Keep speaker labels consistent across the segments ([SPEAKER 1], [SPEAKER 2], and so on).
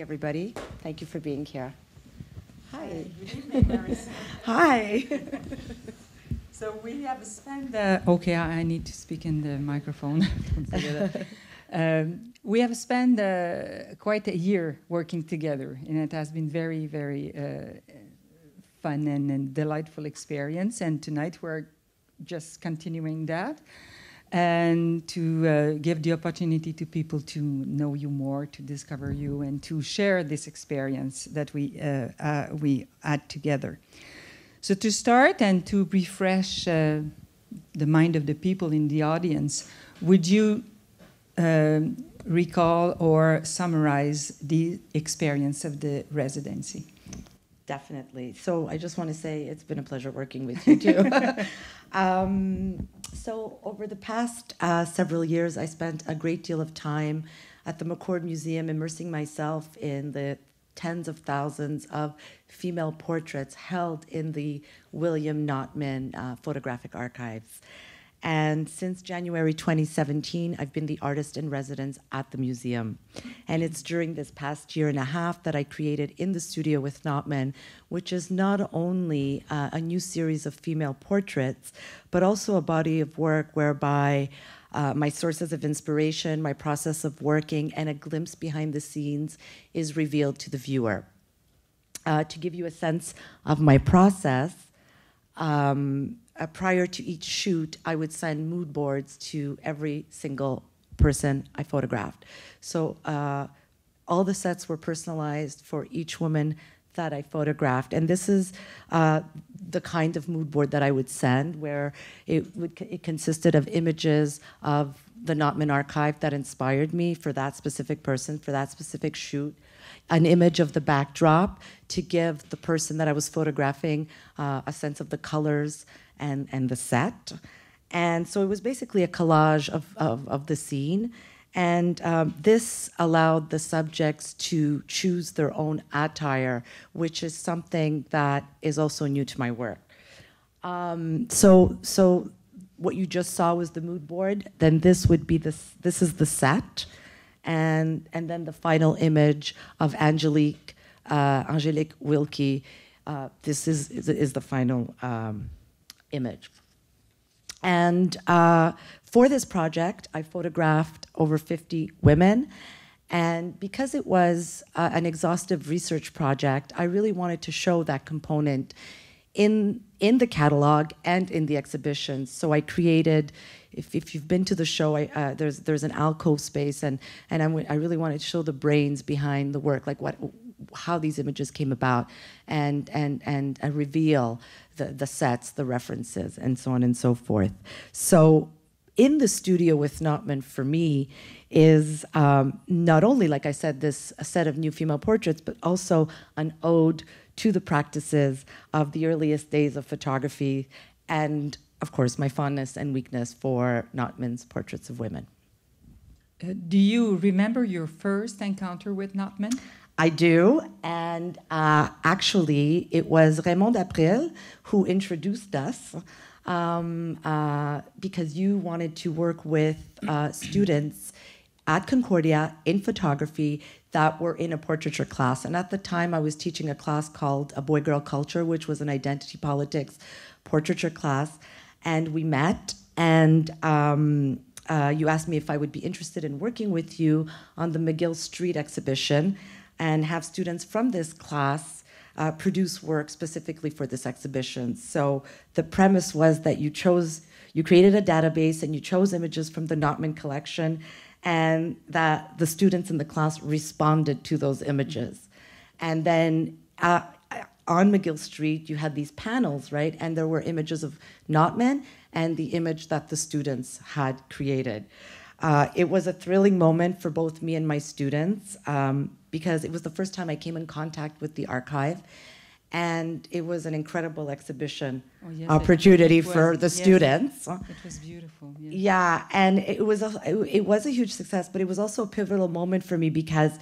[SPEAKER 1] everybody. Thank you for being here. Hi.
[SPEAKER 2] Good evening, Marisa.
[SPEAKER 1] Hi.
[SPEAKER 2] So we have spent, uh, okay, I I need to speak in the microphone. Don't forget that. Um, we have spent uh, quite a year working together, and it has been very, very uh, fun and, and delightful experience. And tonight we're just continuing that and to uh, give the opportunity to people to know you more, to discover you, and to share this experience that we, uh, uh, we had together. So, to start and to refresh uh, the mind of the people in the audience, would you um, recall or summarize the experience of the residency?
[SPEAKER 1] Definitely. So I just want to say it's been a pleasure working with you too. um, so over the past uh, several years, I spent a great deal of time at the McCord Museum, immersing myself in the tens of thousands of female portraits held in the William Notman uh, photographic archives. And since January 2017, I've been the artist in residence at the museum. And it's during this past year and a half that I created In the Studio with Notman, which is not only uh, a new series of female portraits, but also a body of work whereby uh, my sources of inspiration, my process of working, and a glimpse behind the scenes is revealed to the viewer. Uh, to give you a sense of my process, um, uh, prior to each shoot, I would send mood boards to every single person I photographed. So uh, all the sets were personalized for each woman that I photographed. And this is uh, the kind of mood board that I would send, where it, would, it consisted of images of the Notman archive that inspired me for that specific person, for that specific shoot, an image of the backdrop to give the person that I was photographing uh, a sense of the colors and, and the set. And so it was basically a collage of, of, of the scene. And um, this allowed the subjects to choose their own attire, which is something that is also new to my work. Um, so, so what you just saw was the mood board. Then this would be this. This is the set, and and then the final image of Angelique uh, Angelique Wilkie. Uh, this is, is, is the final um, image. And uh, for this project, I photographed over 50 women. And because it was uh, an exhaustive research project, I really wanted to show that component in, in the catalog and in the exhibition. So I created, if, if you've been to the show, I, uh, there's, there's an alcove space, and, and I, I really wanted to show the brains behind the work, like what, how these images came about, and, and, and, and reveal the, the sets, the references, and so on and so forth. So in the studio with Notman for me is um, not only, like I said, this a set of new female portraits, but also an ode to the practices of the earliest days of photography, and of course, my fondness and weakness for Notman's portraits of women.
[SPEAKER 2] Uh, do you remember your first encounter with Notman?
[SPEAKER 1] I do, and uh, actually, it was Raymonde April who introduced us um, uh, because you wanted to work with uh, students at Concordia in photography that were in a portraiture class. And at the time, I was teaching a class called A Boy Girl Culture, which was an identity politics portraiture class. And we met, and um, uh, you asked me if I would be interested in working with you on the McGill Street exhibition and have students from this class uh, produce work specifically for this exhibition. So the premise was that you chose, you created a database and you chose images from the Notman collection, and that the students in the class responded to those images. And then uh, on McGill Street, you had these panels, right? And there were images of Notman and the image that the students had created. Uh, it was a thrilling moment for both me and my students. Um, because it was the first time I came in contact with the archive. And it was an incredible exhibition oh, yes, opportunity it, it was, for the yes, students.
[SPEAKER 2] It was beautiful.
[SPEAKER 1] Yes. Yeah, and it was a it was a huge success, but it was also a pivotal moment for me because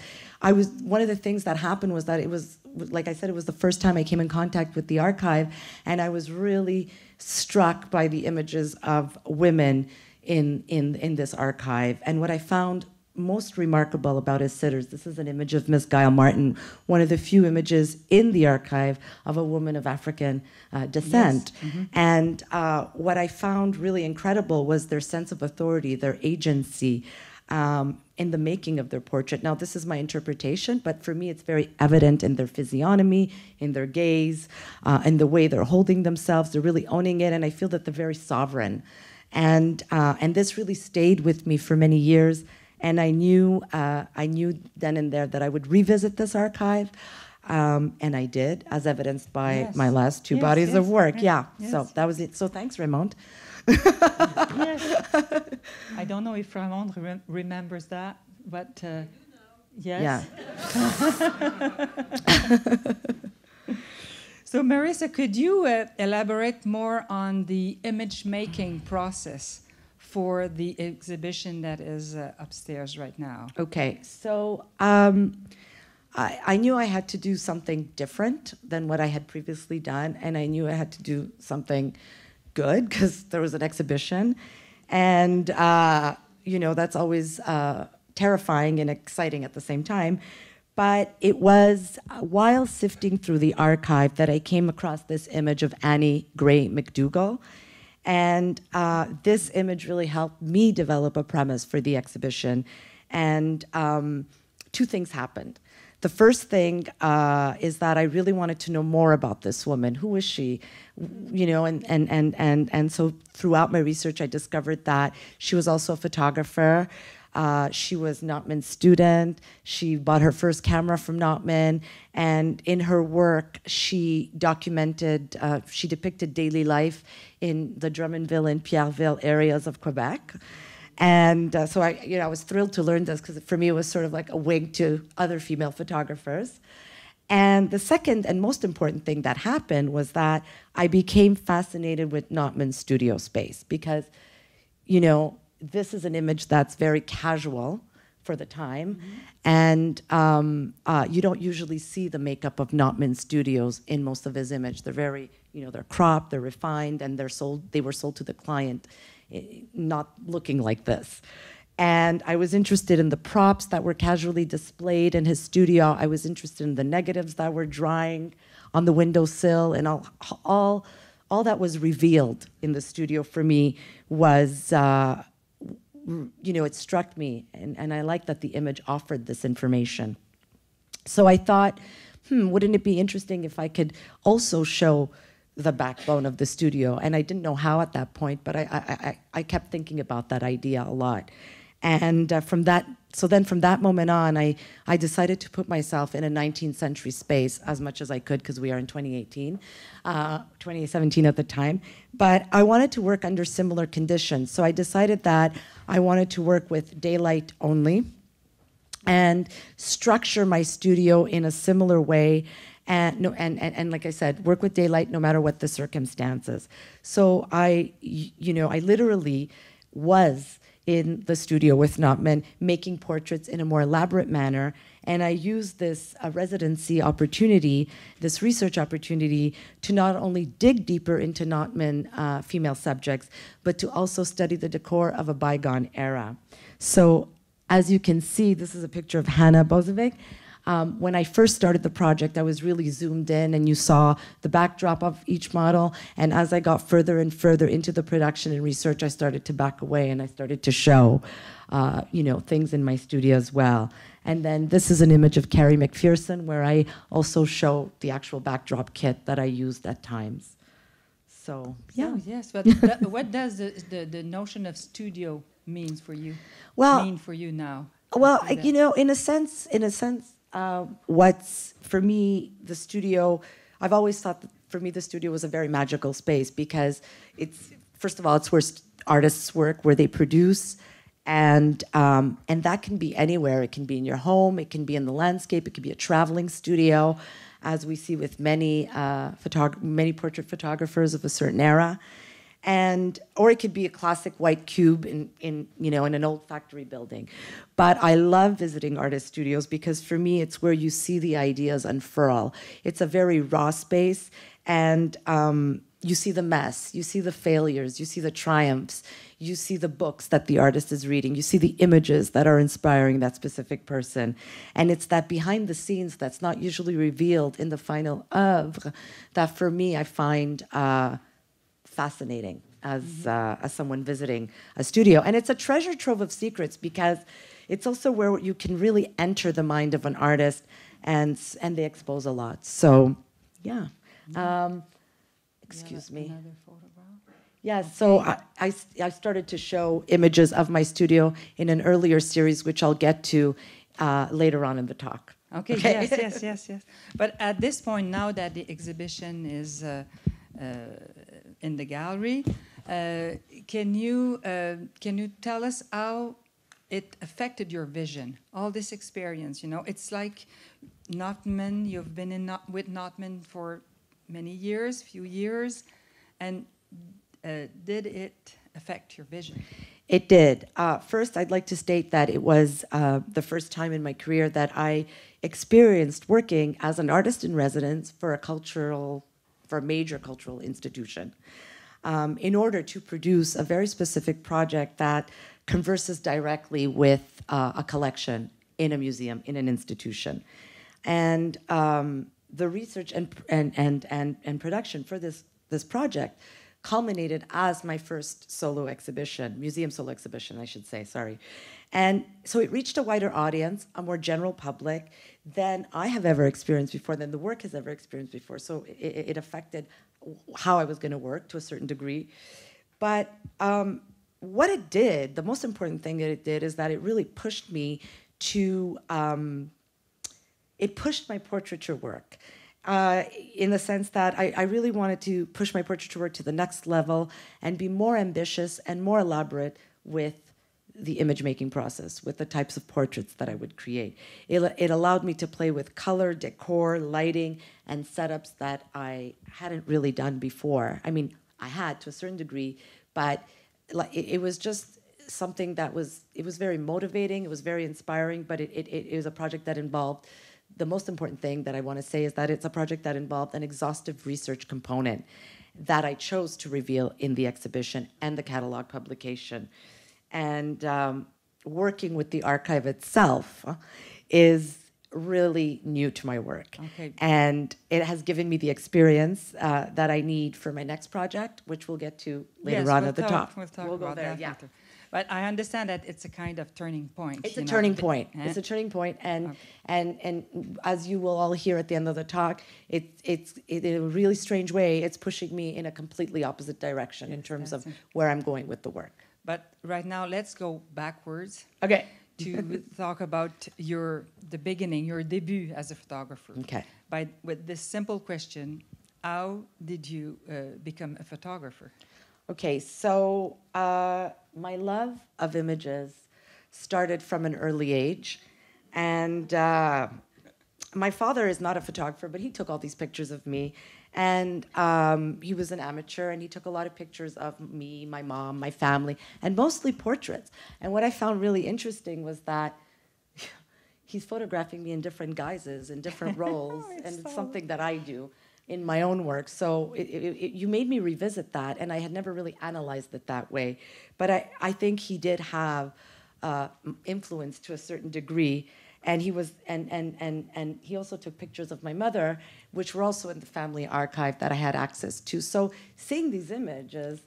[SPEAKER 1] I was one of the things that happened was that it was like I said, it was the first time I came in contact with the archive, and I was really struck by the images of women in in in this archive. And what I found most remarkable about his sitters, this is an image of Miss Gail Martin, one of the few images in the archive of a woman of African uh, descent. Yes. Mm-hmm. And uh, what I found really incredible was their sense of authority, their agency. Um, in the making of their portrait. Now, this is my interpretation, but for me, it's very evident in their physiognomy, in their gaze, uh, in the way they're holding themselves. They're really owning it, and I feel that they're very sovereign. And, uh, and this really stayed with me for many years. And I knew, uh, I knew then and there that I would revisit this archive. Um, and I did, as evidenced by yes. my last two yes, bodies yes, of work. Yeah, so that was it. So thanks, Raymond.
[SPEAKER 2] yes. I don't know if Raymond re- remembers that, but uh, yes. Yeah. So, Marisa, could you uh, elaborate more on the image making process for the exhibition that is uh, upstairs right now?
[SPEAKER 1] Okay, so um, I, I, knew I had to do something different than what I had previously done, and I knew I had to do something good because there was an exhibition. And, uh, you know, that's always uh, terrifying and exciting at the same time. But it was while sifting through the archive that I came across this image of Annie Gray McDougall. And uh, this image really helped me develop a premise for the exhibition. And um, two things happened. The first thing uh, is that I really wanted to know more about this woman. Who is she? You know, and, and, and, and, and so throughout my research, I discovered that she was also a photographer. Uh, she was Notman's student. She bought her first camera from Notman. And in her work, she documented, uh, she depicted daily life in the Drummondville and Pierreville areas of Quebec. And uh, so I, you know, I was thrilled to learn this because for me it was sort of like a wink to other female photographers. And the second and most important thing that happened was that I became fascinated with Notman's studio space because, you know, this is an image that's very casual for the time. Mm-hmm. And um, uh, you don't usually see the makeup of Notman Studios in most of his image. They're very, you know, they're cropped, they're refined, and they're sold. They were sold to the client, eh, not looking like this. And I was interested in the props that were casually displayed in his studio. I was interested in the negatives that were drying on the windowsill, and all, all, all that was revealed in the studio for me was. Uh, you know, it struck me, and, and I like that the image offered this information. So I thought, hmm, wouldn't it be interesting if I could also show the backbone of the studio? And I didn't know how at that point, but I, I, I, I kept thinking about that idea a lot. And uh, from that, so then from that moment on, I, I decided to put myself in a 19th century space as much as I could because we are in 2018, uh, 2017 at the time. But I wanted to work under similar conditions. So I decided that I wanted to work with daylight only and structure my studio in a similar way and no and, and, and like i said work with daylight no matter what the circumstances so i you know i literally was in the studio with Notman, making portraits in a more elaborate manner. And I used this uh, residency opportunity, this research opportunity, to not only dig deeper into Notman uh, female subjects, but to also study the decor of a bygone era. So, as you can see, this is a picture of Hannah Bozovic. Um, when I first started the project, I was really zoomed in, and you saw the backdrop of each model. And as I got further and further into the production and research, I started to back away, and I started to show, uh, you know, things in my studio as well. And then this is an image of Carrie McPherson, where I also show the actual backdrop kit that I used at times. So yeah.
[SPEAKER 2] Oh, yes, but what does the, the, the notion of studio means for you? Well, mean for you now?
[SPEAKER 1] Well, you know, in a sense, in a sense, uh, what's for me the studio? I've always thought that for me the studio was a very magical space because it's first of all it's where artists work, where they produce, and um, and that can be anywhere. It can be in your home, it can be in the landscape, it could be a traveling studio, as we see with many uh, photog- many portrait photographers of a certain era. And or it could be a classic white cube in, in you know in an old factory building. But i love visiting artist studios because for me it's where you see the ideas unfurl. It's a very raw space and um, you see the mess, you see the failures, you see the triumphs, you see the books that the artist is reading, you see the images that are inspiring that specific person. And it's that behind the scenes that's not usually revealed in the final oeuvre that for me I find uh, fascinating as,
[SPEAKER 2] Mm-hmm.
[SPEAKER 1] uh, as someone visiting a studio. And it's a treasure trove of secrets because it's also where you can really enter the mind of an artist and, and they expose a lot. So, yeah. Um, excuse me. Yeah, so I, started to show images of my studio in an earlier series, which I'll get to uh, later on in the talk.
[SPEAKER 2] Okay, yes, yes, yes, yes. But at this point, now that the exhibition is uh, uh, in the gallery, uh, can you uh, can you tell us how it affected your vision? All this experience, you know, it's like Notman. You've been in with Notman for many years, few years, and uh, did it affect your vision?
[SPEAKER 1] It did. Uh, first, I'd like to state that it was uh, the first time in my career that I experienced working as an artist in residence for a cultural, for a major cultural institution, um, in order to produce a very specific project that converses directly with uh, a collection in a museum, in an institution. And um, the research and, and, and, and, and production for this, this project culminated as my first solo exhibition, museum solo exhibition, I should say, sorry. And so it reached a wider audience, a more general public than I have ever experienced before, than the work has ever experienced before. So it, it affected how I was going to work to a certain degree. But um, what it did, the most important thing that it did is that it really pushed me to, um, it pushed my portraiture work. Uh, in the sense that I, I really wanted to push my portraiture work to the next level and be more ambitious and more elaborate with the image making process, with the types of portraits that I would create. It, it allowed me to play with color, decor, lighting, and setups that I hadn't really done before. I mean, I had to a certain degree, but like it, it was just something that was it was very motivating. It was very inspiring, but it, it, it was a project that involved the most important thing that I want to say is that it's a project that involved an exhaustive research component that I chose to reveal in the exhibition and the catalog publication. And um, working with the archive itself is really new to my work.
[SPEAKER 2] Okay.
[SPEAKER 1] And it has given me the experience uh, that I need for my next project, which we'll get to later
[SPEAKER 2] yes,
[SPEAKER 1] on
[SPEAKER 2] we'll
[SPEAKER 1] at the
[SPEAKER 2] talk,
[SPEAKER 1] top.
[SPEAKER 2] We'll talk
[SPEAKER 1] We'll go there,
[SPEAKER 2] that
[SPEAKER 1] yeah.
[SPEAKER 2] later. But I understand that it's a kind of turning point.
[SPEAKER 1] It's a
[SPEAKER 2] know,
[SPEAKER 1] turning point.
[SPEAKER 2] eh?
[SPEAKER 1] It's a turning point, and and and as you will all hear at the end of the talk, it, it's it, in a really strange way. It's pushing me in a completely opposite direction in terms of
[SPEAKER 2] that's
[SPEAKER 1] where I'm going with the work.
[SPEAKER 2] But right now, let's go backwards
[SPEAKER 1] Okay.
[SPEAKER 2] to talk about your the beginning, your debut as a photographer.
[SPEAKER 1] Okay.
[SPEAKER 2] By with this simple question, how did you uh, become a photographer?
[SPEAKER 1] Okay, so uh, my love of images started from an early age. And uh, my father is not a photographer, but he took all these pictures of me. And um, he was an amateur, and he took a lot of pictures of me, my mom, my family, and mostly portraits. And what I found really interesting was that he's photographing me in different guises, in different roles,
[SPEAKER 2] I
[SPEAKER 1] and it's something that I do in my own work. So it, it, it, you made me revisit that, and I had never really analyzed it that way. But I, I think he did have uh, influence to a certain degree. And he was, and, and, and, and he also took pictures of my mother, which were also in the family archive that I had access to. So seeing these images,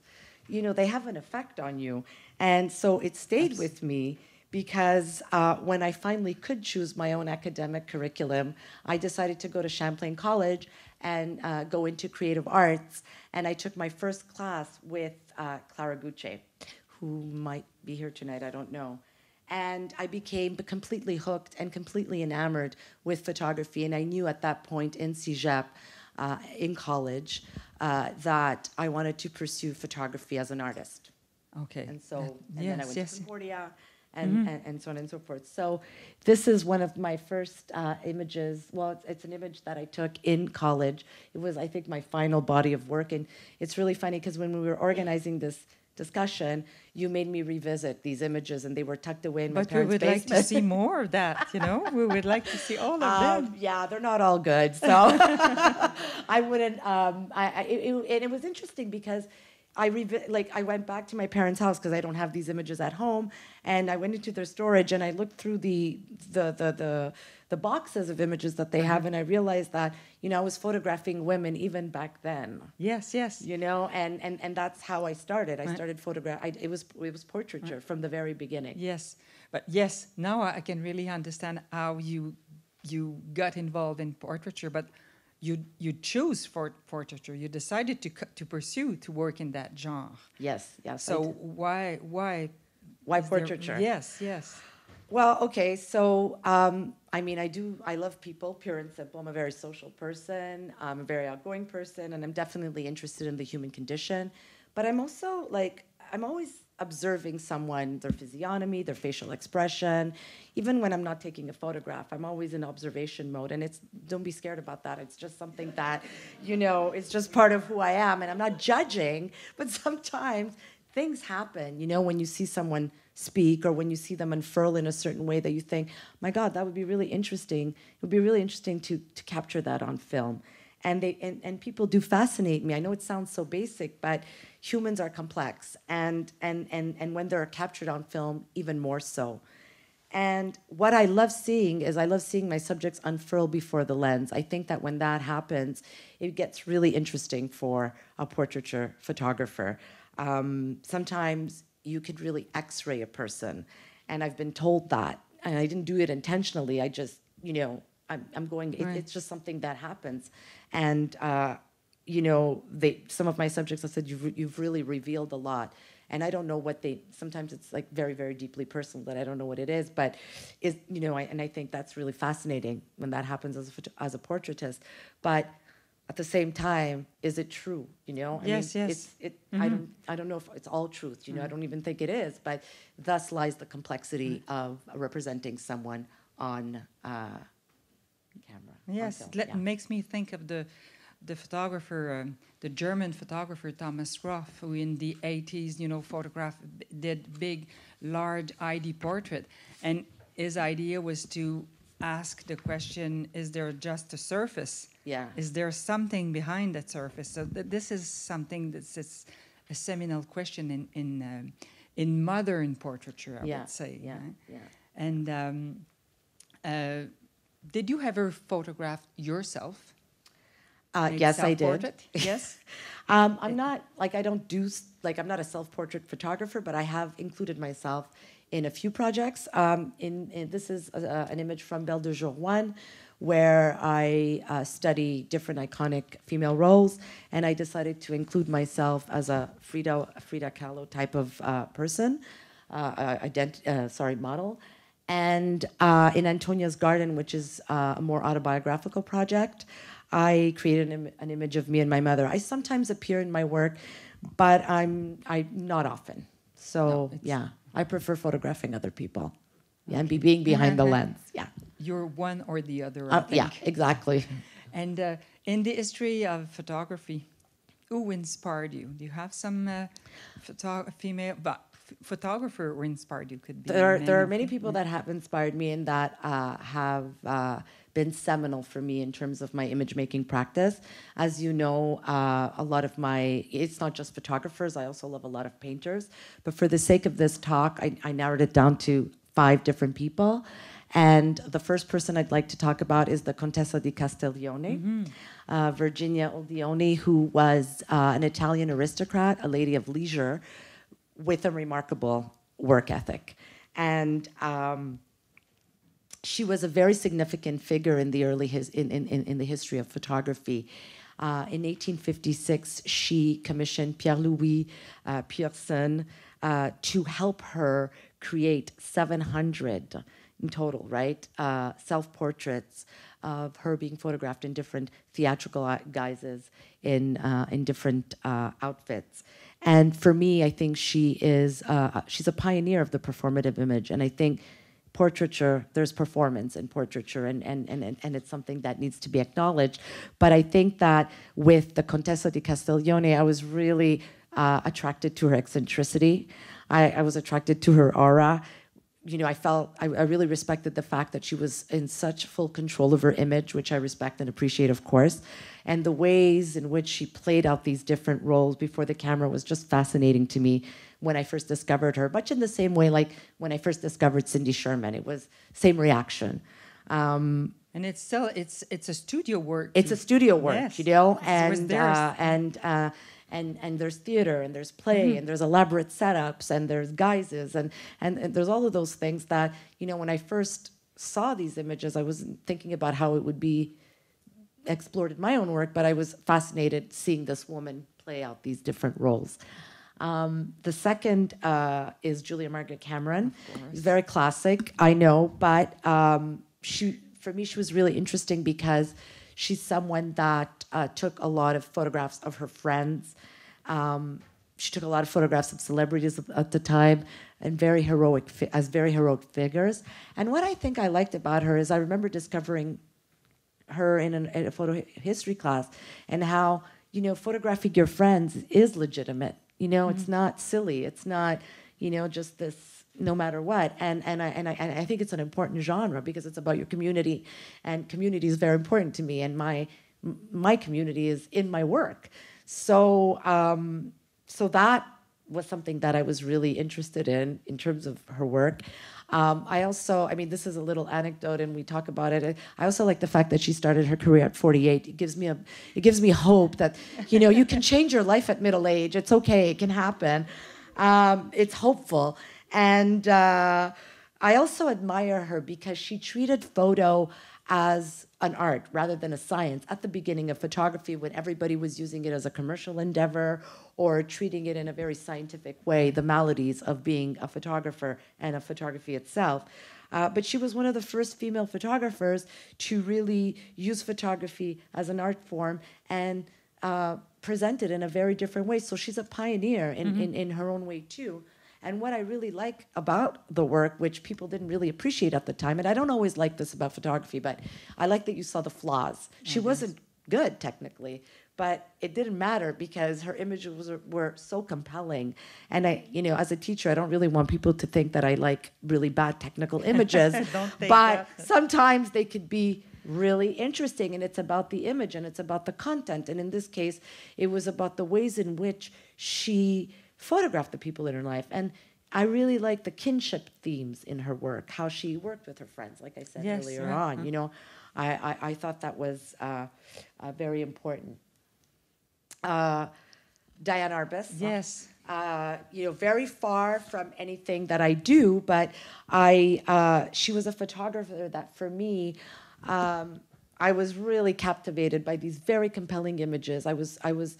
[SPEAKER 1] you know, they have an effect on you. And so it stayed with me because uh, when I finally could choose my own academic curriculum, I decided to go to Champlain College and uh, go into creative arts. And I took my first class with uh, Clara Gucci, who might be here tonight, I don't know. And I became completely hooked and completely enamored with photography. And I knew at that point in CEGEP, uh, in college, uh, that I wanted to pursue photography as an artist.
[SPEAKER 2] Okay.
[SPEAKER 1] And so, and then I
[SPEAKER 2] yes,
[SPEAKER 1] went
[SPEAKER 2] yes.
[SPEAKER 1] to Concordia and, and, and so on and so forth. So this is one of my first uh, images. Well, it's, it's an image that I took in college. It was, I think, my final body of work. And it's really funny because when we were organizing this discussion, you made me revisit these images, and they were tucked away in my parents' basement.
[SPEAKER 2] But we would
[SPEAKER 1] basement.
[SPEAKER 2] like to see more of that, you know? We would like to see all of them.
[SPEAKER 1] Um, yeah, they're not all good. So I wouldn't. Um, I, I it, it, and it was interesting because I revi- like I went back to my parents' house because I don't have these images at home, and I went into their storage and I looked through the the the the, the boxes of images that they have, mm-hmm. and I realized that you know I was photographing women even back then.
[SPEAKER 2] Yes, yes.
[SPEAKER 1] You know, and and and that's how I started. I
[SPEAKER 2] Right.
[SPEAKER 1] started photograph. I, it was it was portraiture from the very beginning.
[SPEAKER 2] Yes, but yes, now I can really understand how you you got involved in portraiture, but you you chose for portraiture. You decided to to pursue to work in that genre.
[SPEAKER 1] Yes, yes.
[SPEAKER 2] So why why
[SPEAKER 1] why
[SPEAKER 2] is there-
[SPEAKER 1] portraiture?
[SPEAKER 2] Yes, yes.
[SPEAKER 1] Well, okay, so um, I mean, I do. I love people, pure and simple. I'm a very social person. I'm a very outgoing person, and I'm definitely interested in the human condition. But I'm also like, I'm always observing someone, their physiognomy, their facial expression. Even when I'm not taking a photograph, I'm always in observation mode, and it's don't be scared about that. It's just something that, you know, it's just part of who I am, and I'm not judging. But sometimes things happen, you know, when you see someone speak or when you see them unfurl in a certain way that you think, my God, that would be really interesting. It would be really interesting to, to capture that on film. And, they, and, and people do fascinate me. I know it sounds so basic, but humans are complex. And, and, and, and when they're captured on film, even more so. And what I love seeing is I love seeing my subjects unfurl before the lens. I think that when that happens, it gets really interesting for a portraiture photographer. Um, sometimes you could really x-ray a person, and I've been told that. And I didn't do it intentionally. I just, you know, I'm, I'm going, it,
[SPEAKER 2] Right.
[SPEAKER 1] it's just something that happens. And, uh, you know, they, some of my subjects, I said, you've, you've really revealed a lot. And I don't know what they, sometimes it's like very, very deeply personal that I don't know what it is, but is, you know, I, and I think that's really fascinating when that happens as a, as a portraitist. But at the same time, is it true? You know, I
[SPEAKER 2] Yes,
[SPEAKER 1] mean,
[SPEAKER 2] yes.
[SPEAKER 1] It's, it, I don't, I don't know if it's all truth. You know, I don't even think it is. But thus lies the complexity of representing someone on uh, camera.
[SPEAKER 2] Yes,
[SPEAKER 1] film.
[SPEAKER 2] it
[SPEAKER 1] Yeah.
[SPEAKER 2] makes me think of the the photographer, um, the German photographer Thomas Ruff, who in the 80s, you know, photographed, did big, large ID portrait, and his idea was to ask the question: Is there just a surface?
[SPEAKER 1] Yeah.
[SPEAKER 2] Is there something behind that surface? So th- this is something that's it's a seminal question in in um, in modern portraiture, I
[SPEAKER 1] yeah.
[SPEAKER 2] would say.
[SPEAKER 1] Yeah.
[SPEAKER 2] right?
[SPEAKER 1] Yeah.
[SPEAKER 2] And um, uh, did you ever photograph yourself?
[SPEAKER 1] Uh, yes, I did.
[SPEAKER 2] Yes.
[SPEAKER 1] Um, I'm not like I don't do like I'm not a self-portrait photographer, but I have included myself in a few projects. Um, in, in this is uh an image from Belle de Jour One, where I uh, study different iconic female roles, and I decided to include myself as a Frida Frida Kahlo type of uh, person, uh, uh, ident- uh, sorry model. And uh, in Antonia's Garden, which is uh, a more autobiographical project, I created an, Im- an image of me and my mother. I sometimes appear in my work, but I'm I not often. So
[SPEAKER 2] No,
[SPEAKER 1] yeah, I prefer photographing other people. Yeah, and be being behind the lens. Yeah,
[SPEAKER 2] You're one or the other. I
[SPEAKER 1] uh, yeah, exactly.
[SPEAKER 2] And uh, in the history of photography, who inspired you? Do you have some uh, photo- female but photographer who inspired you? Could be
[SPEAKER 1] There are, there are
[SPEAKER 2] many
[SPEAKER 1] people that have inspired me and that uh, have uh, been seminal for me in terms of my image making practice. As you know, uh, a lot of my, it's not just photographers, I also love a lot of painters. But for the sake of this talk, I, I narrowed it down to five different people. And the first person I'd like to talk about is the Contessa di Castiglione, uh, Virginia Oldoini, who was uh, an Italian aristocrat, a lady of leisure, with a remarkable work ethic. And um, she was a very significant figure in the early his, in, in, in the history of photography. Uh, in 1856, she commissioned Pierre-Louis uh, Pierson uh, to help her create 700 in total, right? Uh, self-portraits of her being photographed in different theatrical guises, in uh, in different uh, outfits. And for me, I think she is uh, she's a pioneer of the performative image, and I think portraiture there's performance in portraiture and, and, and, and it's something that needs to be acknowledged but i think that with the contessa di castiglione i was really uh, attracted to her eccentricity. I, I was attracted to her aura. You know, I felt I, I really respected the fact that she was in such full control of her image, which I respect and appreciate, of course. And the ways in which she played out these different roles before the camera was just fascinating to me when I first discovered her. Much in the same way, like when I first discovered Cindy Sherman, it was same reaction. Um,
[SPEAKER 2] and it's still it's it's a studio work.
[SPEAKER 1] It's a studio work,
[SPEAKER 2] Yes.
[SPEAKER 1] you know, and uh, and uh, and and there's theater and there's play and there's elaborate setups and there's guises and, and and there's all of those things that you know when I first saw these images, I wasn't thinking about how it would be explored in my own work, but I was fascinated seeing this woman play out these different roles. Um, the second uh, is Julia Margaret Cameron. It's very classic, I know, but um, she, for me, she was really interesting because she's someone that uh, took a lot of photographs of her friends. Um, she took a lot of photographs of celebrities at- the time and very heroic as very heroic figures. And what I think I liked about her is I remember discovering her in, an, in a photo history class and how you know photographing your friends is legitimate. You know it's not silly. It's not you know just this no matter what. And and I, and I and I think it's an important genre because it's about your community. And community is very important to me and my my community is in my work so um so that was something that I was really interested in in terms of her work. Um, I also, I mean, this is a little anecdote, and we talk about it. I- also like the fact that she started her career at 48. It gives me a, it gives me hope that, you know, you can change your life at middle age. It's okay. It can happen. Um, it's hopeful, and uh, I also admire her because she treated photo as an art rather than a science at the beginning of photography when everybody was using it as a commercial endeavor or treating it in a very scientific way, the maladies of being a photographer and of photography itself. Uh, but she was one of the first female photographers to really use photography as an art form and uh, present it in a very different way. So she's a pioneer in, in, in her own way, too. And what I really like about the work, which people didn't really appreciate at the time, and I don't always like this about photography, but I like that you saw the flaws. She oh, wasn't good technically, but it didn't matter because her images was, were so compelling. And I, you know, as a teacher, I don't really want people to think that I like really bad technical images,
[SPEAKER 2] Don't think
[SPEAKER 1] but
[SPEAKER 2] that.
[SPEAKER 1] sometimes they could be really interesting and it's about the image and it's about the content and in this case it was about the ways in which she photographed the people in her life and i really like the kinship themes in her work how she worked with her friends like i said
[SPEAKER 2] Yes,
[SPEAKER 1] earlier
[SPEAKER 2] yeah,
[SPEAKER 1] on you know I, I, I thought that was uh, uh, very important uh, diane arbus
[SPEAKER 2] Yes.
[SPEAKER 1] uh, you know, very far from anything that I do, but I, uh, she was a photographer that for me, um, I was really captivated by these very compelling images. I was, I was,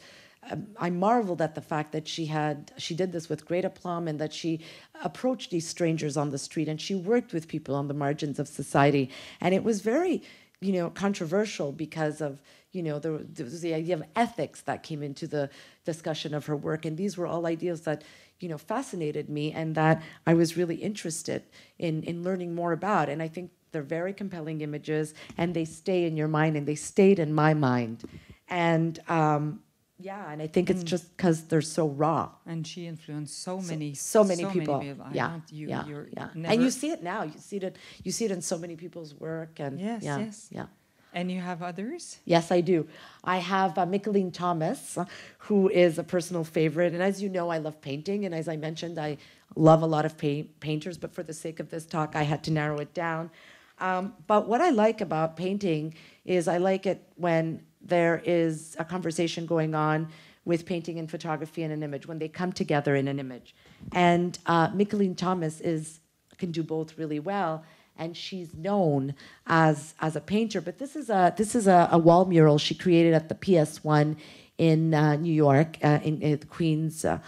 [SPEAKER 1] I marveled at the fact that she had, she did this with great aplomb and that she approached these strangers on the street and she worked with people on the margins of society. And it was very, you know, controversial because of, you know, there, there was the idea of ethics that came into the discussion of her work. And these were all ideas that, you know, fascinated me and that I was really interested in, in learning more about. And I think they're very compelling images and they stay in your mind and they stayed in my mind. And um, yeah, and I think it's just because they're so raw.
[SPEAKER 2] And she influenced so many,
[SPEAKER 1] So many people.
[SPEAKER 2] I
[SPEAKER 1] yeah,
[SPEAKER 2] don't- you,
[SPEAKER 1] yeah, yeah. And you see it now. You see it. You see it in so many people's work. And
[SPEAKER 2] Yes,
[SPEAKER 1] yeah,
[SPEAKER 2] yes.
[SPEAKER 1] yeah.
[SPEAKER 2] and you have others.
[SPEAKER 1] Yes, I do. I have uh, Mickalene Thomas, uh, who is a personal favorite. And as you know, I love painting. And as I mentioned, I love a lot of paint- painters. But for the sake of this talk, I had to narrow it down. Um, but what I like about painting is I like it when there is a conversation going on with painting and photography and an image, when they come together in an image. And uh, Mickalene Thomas is can do both really well and she's known as as a painter but this is a this is a, a wall mural she created at the ps1 in uh, new york uh, in, in queens uh,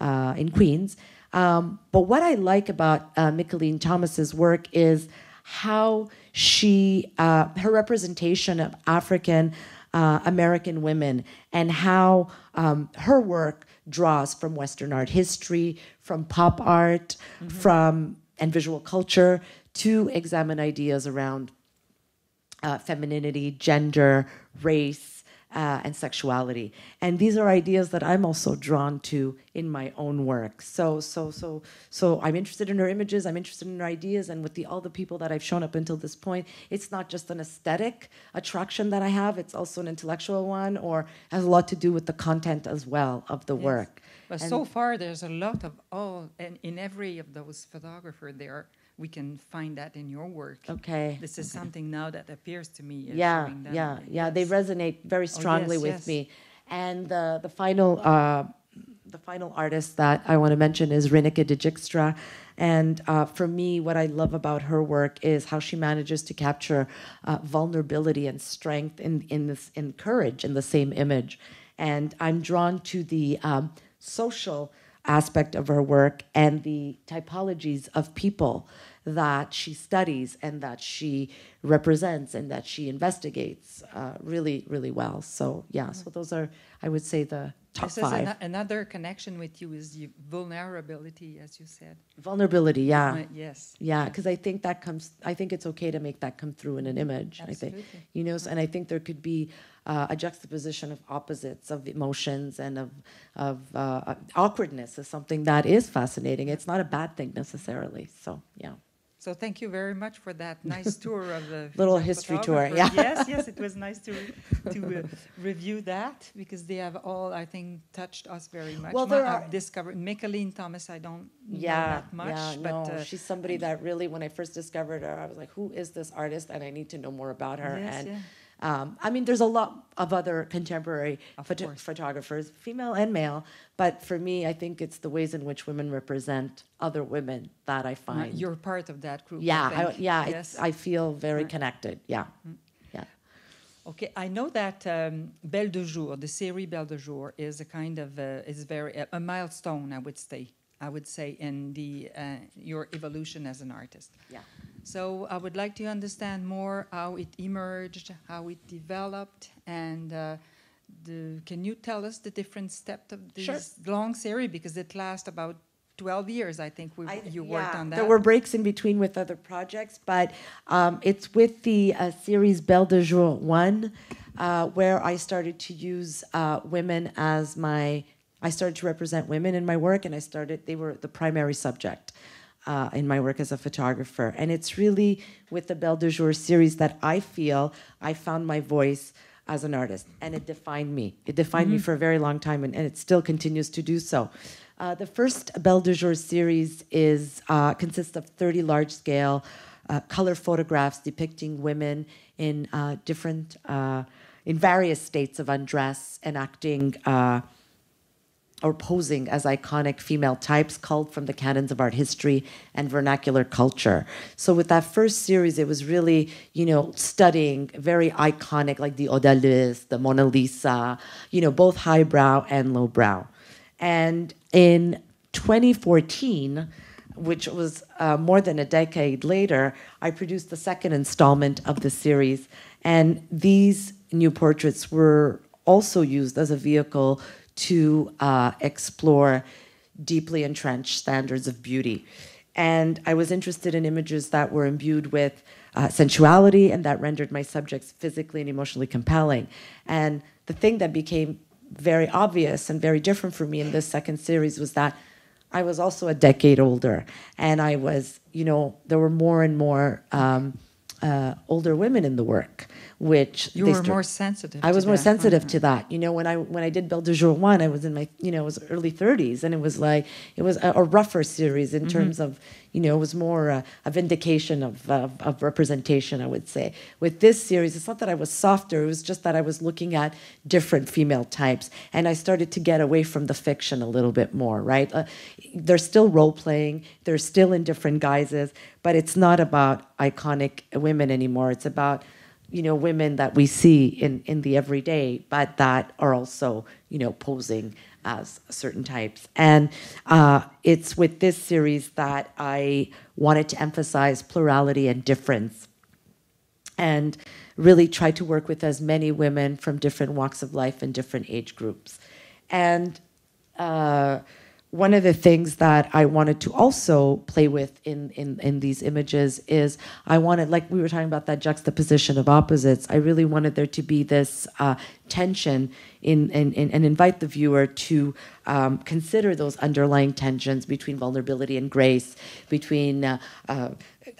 [SPEAKER 1] uh, in queens um, but what i like about uh, mickalene thomas's work is how she uh, her representation of african uh, American women and how um, her work draws from Western art history, from pop art, from and visual culture to examine ideas around uh, femininity, gender, race, uh, and sexuality. And these are ideas that I'm also drawn to in my own work. So, so, so, so I'm interested in her images. I'm interested in her ideas, and with the all the people that I've shown up until this point, it's not just an aesthetic attraction that I have. It's also an intellectual one, or has a lot to do with the content as well of the
[SPEAKER 2] Yes.
[SPEAKER 1] work.
[SPEAKER 2] But
[SPEAKER 1] And-
[SPEAKER 2] so far, there's a lot of all, and in every of those photographers there, we can find that in your work.
[SPEAKER 1] Okay.
[SPEAKER 2] This is something now that appears to me.
[SPEAKER 1] yeah, yeah, yeah. They resonate very strongly
[SPEAKER 2] yes,
[SPEAKER 1] with
[SPEAKER 2] yes.
[SPEAKER 1] me. And the the final uh, the final artist that I want to mention is Rineke de Dijkstra. And uh, for me, what I love about her work is how she manages to capture uh, vulnerability and strength in in this in courage in the same image. And I'm drawn to the um, social aspect of her work and the typologies of people that she studies and that she represents and that she investigates uh, really, really well. So, yeah, so those are, I would say, the top
[SPEAKER 2] This is
[SPEAKER 1] five.
[SPEAKER 2] ano- another connection with you is the vulnerability, as you said.
[SPEAKER 1] Vulnerability, yeah.
[SPEAKER 2] Uh, yes.
[SPEAKER 1] Yeah, because I think that comes. I think it's okay to make that come through in an image. I think,
[SPEAKER 2] Absolutely.
[SPEAKER 1] you know, and I think there could be uh, a juxtaposition of opposites of emotions and of of uh, awkwardness is something that is fascinating. It's not a bad thing necessarily. So yeah,
[SPEAKER 2] So thank you very much for that nice tour of the
[SPEAKER 1] Little history tour, yeah.
[SPEAKER 2] yes, yes, it was nice to to uh, review that because they have all, I think, touched us very much.
[SPEAKER 1] Well,
[SPEAKER 2] Ma-
[SPEAKER 1] there
[SPEAKER 2] I've
[SPEAKER 1] are-
[SPEAKER 2] discovered Mickalene Thomas. I don't know
[SPEAKER 1] yeah,
[SPEAKER 2] that much,
[SPEAKER 1] yeah.
[SPEAKER 2] but
[SPEAKER 1] no,
[SPEAKER 2] uh,
[SPEAKER 1] she's somebody that really, when I first discovered her, I was like, who is this artist? And I need to know more about her.
[SPEAKER 2] Yes,
[SPEAKER 1] and
[SPEAKER 2] yeah.
[SPEAKER 1] Um, I mean, there's a lot of other contemporary
[SPEAKER 2] Of
[SPEAKER 1] photo-
[SPEAKER 2] course.
[SPEAKER 1] photographers, female and male, but for me, I think it's the ways in which women represent other women that I find.
[SPEAKER 2] you're part of that group.
[SPEAKER 1] Yeah, I,
[SPEAKER 2] think.
[SPEAKER 1] yeah,
[SPEAKER 2] Yes.
[SPEAKER 1] I feel very connected. Yeah, yeah.
[SPEAKER 2] Okay, I know that um, Belle de Jour, the series Belle de Jour, is a kind of uh, is very a, a milestone, I would say. I would say in the uh, your evolution as an artist.
[SPEAKER 1] Yeah.
[SPEAKER 2] So I would like to understand more how it emerged, how it developed, and uh, the, can you tell us the different steps of this
[SPEAKER 1] Sure.
[SPEAKER 2] long series because it lasts about 12 years, I think we, you worked on that.
[SPEAKER 1] There were breaks in between with other projects, but um, it's with the uh, series Belle de Jour 1 uh, where I started to use uh, women as my, I started to represent women in my work, and I started, they were the primary subject. Uh, in my work as a photographer. And it's really with the Belle de Jour series that I feel I found my voice as an artist, and it defined me. It defined me for a very long time, and, and it still continues to do so. Uh, the first Belle de Jour series is uh, consists of 30 large-scale uh, color photographs depicting women in uh, different, uh, in various states of undress, enacting. Uh, or posing as iconic female types culled from the canons of art history and vernacular culture. So with that first series, it was really, you know, studying very iconic, like the Odalisque, the Mona Lisa, you know, both highbrow and lowbrow. And in 2014, which was uh, more than a decade later, I produced the second installment of the series. And these new portraits were also used as a vehicle to uh, explore deeply entrenched standards of beauty. And I was interested in images that were imbued with uh, sensuality and that rendered my subjects physically and emotionally compelling. And the thing that became very obvious and very different for me in this second series was that I was also a decade older, and I was, you know, there were more and more um, uh, older women in the work, which
[SPEAKER 2] you
[SPEAKER 1] they
[SPEAKER 2] were
[SPEAKER 1] start-
[SPEAKER 2] more sensitive.
[SPEAKER 1] I was more
[SPEAKER 2] that.
[SPEAKER 1] sensitive to that. You know, when I when I did Belle de Jour one, I was in my you know it was early thirties, and it was like it was a, a rougher series in terms of you know it was more a, a vindication of, of of representation. I would say with this series, it's not that I was softer; it was just that I was looking at different female types, and I started to get away from the fiction a little bit more. Right? Uh, they're still role playing. They're still in different guises, but it's not about iconic women anymore. It's about you know women that we see in in the everyday but that are also you know posing as certain types. And uh, it's with this series that i wanted to emphasize plurality and difference. And really try to work with as many women from different walks of life and different age groups. And uh, one of the things that I wanted to also play with in, in, in these images is I wanted, like we were talking about that juxtaposition of opposites, I really wanted there to be this uh, tension in, in, in, and invite the viewer to um, consider those underlying tensions between vulnerability and grace, between uh, uh,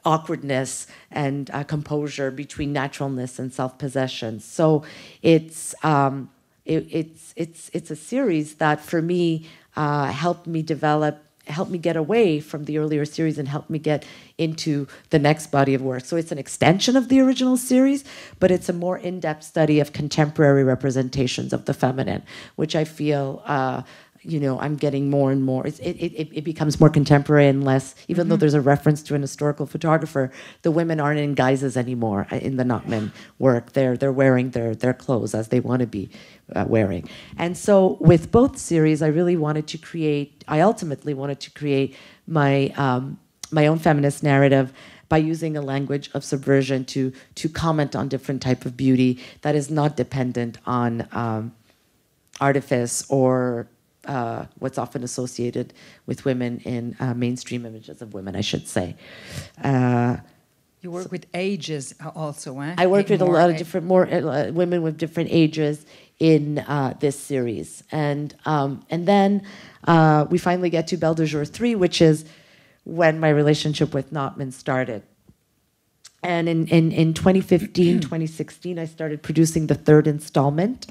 [SPEAKER 1] awkwardness and uh, composure, between naturalness and self-possession. So it's, um, it, it's, it's, it's a series that for me uh, helped me develop helped me get away from the earlier series and helped me get into the next body of work. So it's an extension of the original series, but it's a more in-depth study of contemporary representations of the feminine, which I feel uh, you know, I'm getting more and more. It, it, it becomes more contemporary and less, even mm-hmm. though there's a reference to an historical photographer, the women aren't in guises anymore uh, in the Notman work. They're, they're wearing their, their clothes as they want to be uh, wearing. And so with both series, I really wanted to create, I ultimately wanted to create my, um, my own feminist narrative by using a language of subversion to, to comment on different type of beauty that is not dependent on um, artifice or uh, what's often associated with women in uh, mainstream images of women, I should say. Uh,
[SPEAKER 2] you work so with ages also, eh?
[SPEAKER 1] I worked with a lot of different, more uh, women with different ages in uh, this series, and um, and then uh, we finally get to Belle de Jour three, which is when my relationship with Notman started. And in, in, in 2015, 2016, I started producing the third installment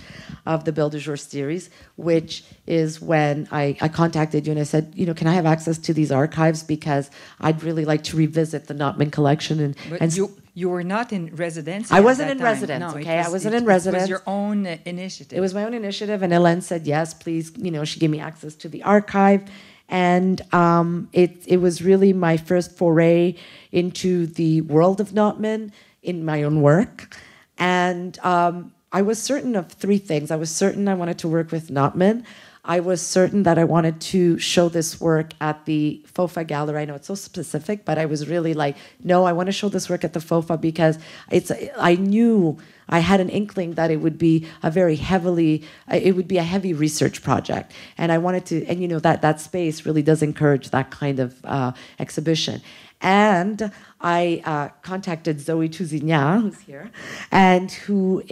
[SPEAKER 1] of the Belle de Jour series, which is when I, I contacted you and I said, you know, can I have access to these archives because I'd really like to revisit the Notman collection and,
[SPEAKER 2] but
[SPEAKER 1] and
[SPEAKER 2] you you were not in residence.
[SPEAKER 1] I wasn't in time. residence. No, okay, was, I wasn't
[SPEAKER 2] it,
[SPEAKER 1] in residence.
[SPEAKER 2] It was your own uh, initiative.
[SPEAKER 1] It was my own initiative, and Hélène said yes, please. You know, she gave me access to the archive, and um, it it was really my first foray into the world of Notman in my own work, and um, I was certain of three things. I was certain I wanted to work with Notman. I was certain that I wanted to show this work at the FOFA gallery. I know it's so specific, but I was really like, no, I want to show this work at the FOFA because it's. I knew I had an inkling that it would be a very heavily, it would be a heavy research project, and I wanted to, and you know that that space really does encourage that kind of uh, exhibition. And I uh, contacted Zoe Tousignant, who's here, and who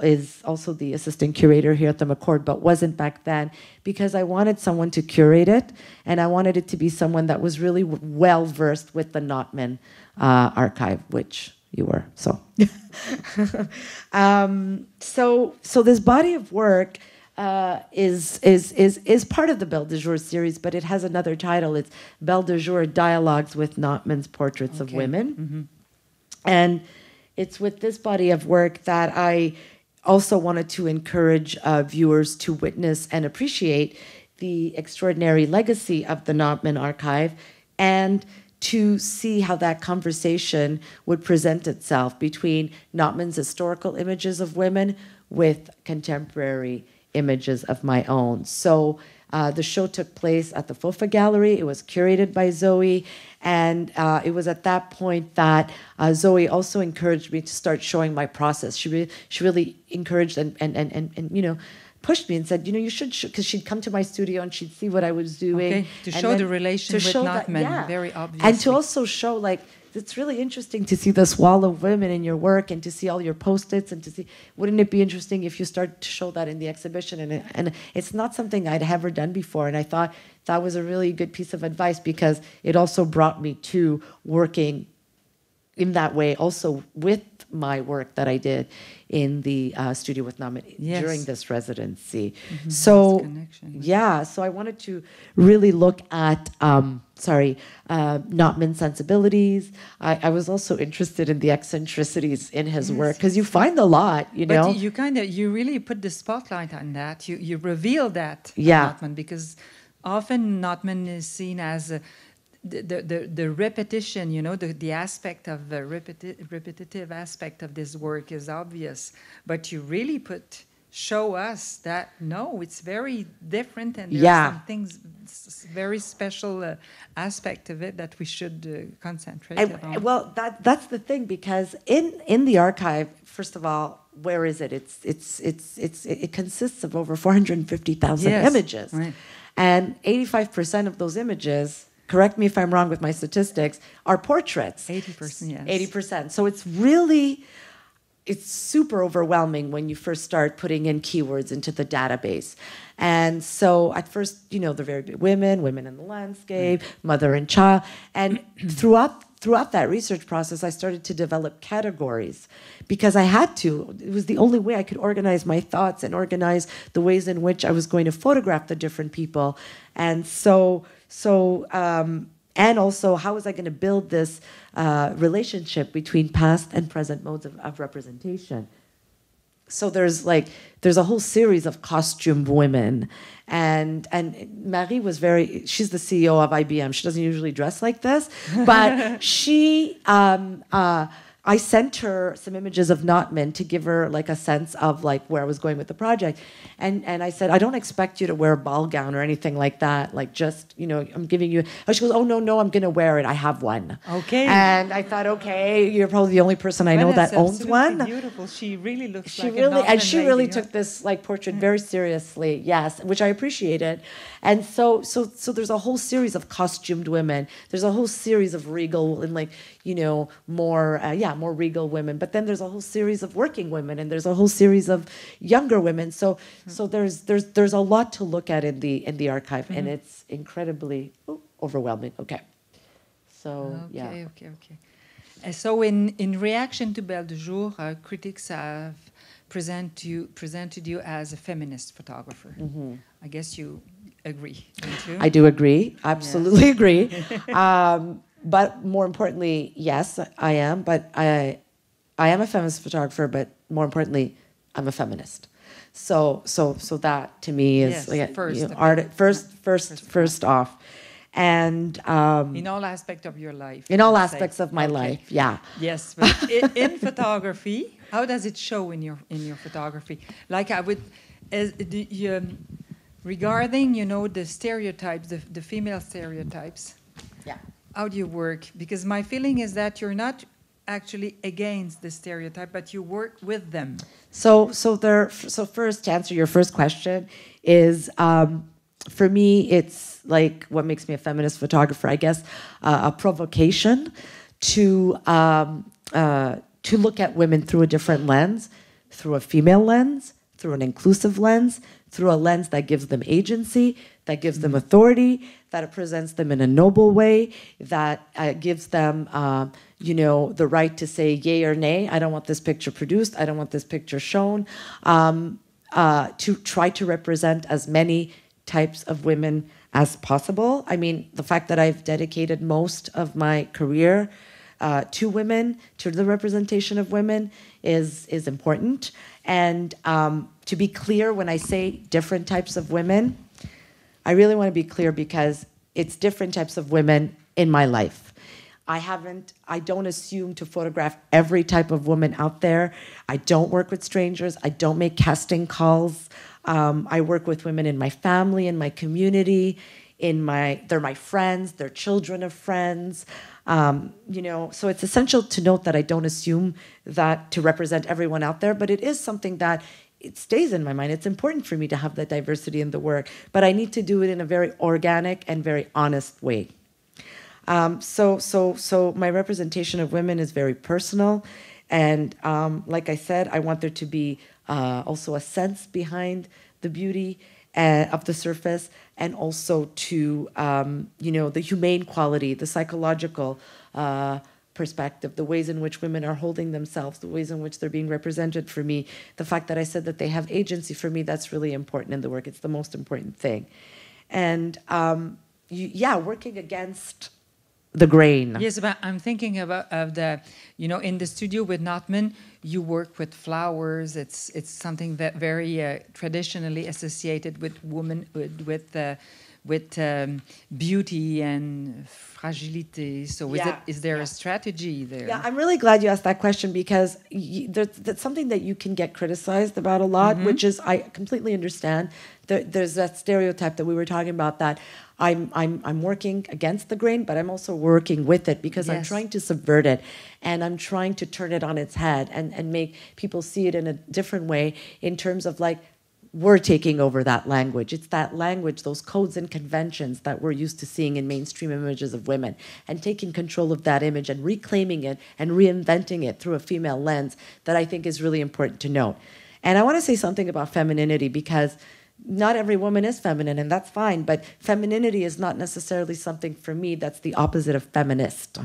[SPEAKER 1] is also the assistant curator here at the McCord, but wasn't back then, because I wanted someone to curate it, and I wanted it to be someone that was really well versed with the Notman uh, archive, which you were. So, um, so, so this body of work uh, is is is is part of the Belle de Jour series, but it has another title. It's Belle de Jour Dialogues with Notman's Portraits okay. of Women, mm-hmm. and it's with this body of work that I also wanted to encourage uh, viewers to witness and appreciate the extraordinary legacy of the Notman archive and to see how that conversation would present itself between Notman's historical images of women with contemporary images of my own. So uh, the show took place at the FOFA Gallery. It was curated by Zoe. And uh, it was at that point that uh, Zoe also encouraged me to start showing my process. She, re- she really encouraged and, and, and, and, and, you know, pushed me and said, you know, you should, because she'd come to my studio and she'd see what I was doing.
[SPEAKER 2] Okay, to show the relation with Notman, yeah. very obvious.
[SPEAKER 1] And to also show, like, it's really interesting to see this wall of women in your work and to see all your post-its and to see wouldn't it be interesting if you start to show that in the exhibition? And it, and it's not something I'd ever done before and I thought that was a really good piece of advice because it also brought me to working in that way also with my work that I did in the uh, studio with Notman yes. during this residency. Mm-hmm. So yeah, so I wanted to really look at um, sorry uh, Notman sensibilities. I, I, was also interested in the eccentricities in his yes. work because you find a lot, you know.
[SPEAKER 2] But you kind of you really put the spotlight on that. You you reveal that
[SPEAKER 1] yeah.
[SPEAKER 2] Notman because often Notman is seen as a the, the, the repetition, you know, the, the aspect of the repeti- repetitive aspect of this work is obvious, but you really put show us that no, it's very different and there's yeah. some things very special uh, aspect of it that we should uh, concentrate I,
[SPEAKER 1] on. Well, that that's the thing because in in the archive, first of all, where is it? It's it's it's it's it consists of over 450,000
[SPEAKER 2] Yes,
[SPEAKER 1] images.
[SPEAKER 2] right.
[SPEAKER 1] And 85% of those images, correct me if I'm wrong with my statistics, are portraits.
[SPEAKER 2] 80%, yes.
[SPEAKER 1] 80%. So it's really it's super overwhelming when you first start putting in keywords into the database. And so at first, you know, they're very big women, women in the landscape, mother and child. And throughout throughout that research process, I started to develop categories because I had to. It was the only way I could organize my thoughts and organize the ways in which I was going to photograph the different people. And so so um, and also how was I going to build this uh, relationship between past and present modes of, of representation? So there's like there's a whole series of costumed women, and and Marie was very. She's the CEO of IBM. She doesn't usually dress like this, but she. Um, uh, I sent her some images of Notman to give her like a sense of like where I was going with the project, and and I said I don't expect you to wear a ball gown or anything like that. Like just you know I'm giving you. Oh, she goes, oh no no I'm gonna wear it. I have one.
[SPEAKER 2] Okay.
[SPEAKER 1] And I thought okay you're probably the only person I know that owns one
[SPEAKER 2] Beautiful. She really looks
[SPEAKER 1] she
[SPEAKER 2] like a
[SPEAKER 1] really and she really took this like portrait mm. very seriously yes which i appreciated and so so so there's a whole series of costumed women there's a whole series of regal and like you know more uh, yeah more regal women but then there's a whole series of working women and there's a whole series of younger women so so there's there's there's a lot to look at in the in the archive and it's incredibly oh, overwhelming okay so yeah
[SPEAKER 2] Okay, okay, okay. Uh, so, in, in reaction to Belle de Jour, uh, critics have present you, presented you as a feminist photographer. I guess you agree?
[SPEAKER 1] Mm-hmm. I do agree, absolutely agree. Um, but more importantly, yes, I am. But I, I am a feminist photographer. But more importantly, I'm a feminist. So, so, so that to me is
[SPEAKER 2] Yes,
[SPEAKER 1] like
[SPEAKER 2] first
[SPEAKER 1] you know, art. First, first,
[SPEAKER 2] First
[SPEAKER 1] first off, and um,
[SPEAKER 2] in all aspects of your life.
[SPEAKER 1] in all
[SPEAKER 2] let's say.
[SPEAKER 1] aspects of my
[SPEAKER 2] Okay.
[SPEAKER 1] life, yeah.
[SPEAKER 2] Yes, but in, in photography, how does it show in your in your photography? Like I would, as the, um, regarding you know the stereotypes, the, the female stereotypes.
[SPEAKER 1] Yeah.
[SPEAKER 2] How do you work? Because my feeling is that you're not actually against the stereotype, but you work with them.
[SPEAKER 1] So, so there. So first, to answer your first question, is um, for me, it's like what makes me a feminist photographer. I guess uh, a provocation to um, uh, to look at women through a different lens, through a female lens, through an inclusive lens, through a lens that gives them agency, that gives them authority, that it presents them in a noble way, that uh, gives them, uh, you know, the right to say yay or nay. I don't want this picture produced. I don't want this picture shown. Um, uh, to try to represent as many types of women as possible. I mean, the fact that I've dedicated most of my career uh, to women, to the representation of women, is is important. And um, to be clear, when I say different types of women, I really want to be clear because it's different types of women in my life. I haven't, I don't assume to photograph every type of woman out there. I don't work with strangers. I don't make casting calls. Um, I work with women in my family, in my community, in my, they're my friends, they're children of friends. Um, you know, so it's essential to note that I don't assume that to represent everyone out there, but it is something that it stays in my mind. It's important for me to have that diversity in the work, but I need to do it in a very organic and very honest way. Um, so, so, so my representation of women is very personal, and um, like I said, I want there to be uh, also a sense behind the beauty uh, of the surface, and also to um, you know the humane quality, the psychological. Uh, perspective, the ways in which women are holding themselves, the ways in which they're being represented for me, the fact that I said that they have agency for me, that's really important in the work. It's the most important thing. And um, you, yeah, working against the grain.
[SPEAKER 2] Yes, but I'm thinking about of the, you know, in the studio with Notman, you work with flowers. It's it's something that very uh, traditionally associated with women with with, uh, with um, beauty and fragility. So is,
[SPEAKER 1] Yeah,
[SPEAKER 2] it, is there
[SPEAKER 1] yeah.
[SPEAKER 2] a strategy there?
[SPEAKER 1] Yeah, I'm really glad you asked that question because y- there's, that's something that you can get criticized about a lot, which is I completely understand. There, there's that stereotype that we were talking about that I'm I'm I'm working against the grain, but I'm also working with it because I'm trying to subvert it and I'm trying to turn it on its head and and make people see it in a different way in terms of like we're taking over that language. It's that language, those codes and conventions that we're used to seeing in mainstream images of women, and taking control of that image and reclaiming it and reinventing it through a female lens that I think is really important to note. And I want to say something about femininity because not every woman is feminine, and that's fine, but femininity is not necessarily something for me that's the opposite of feminist.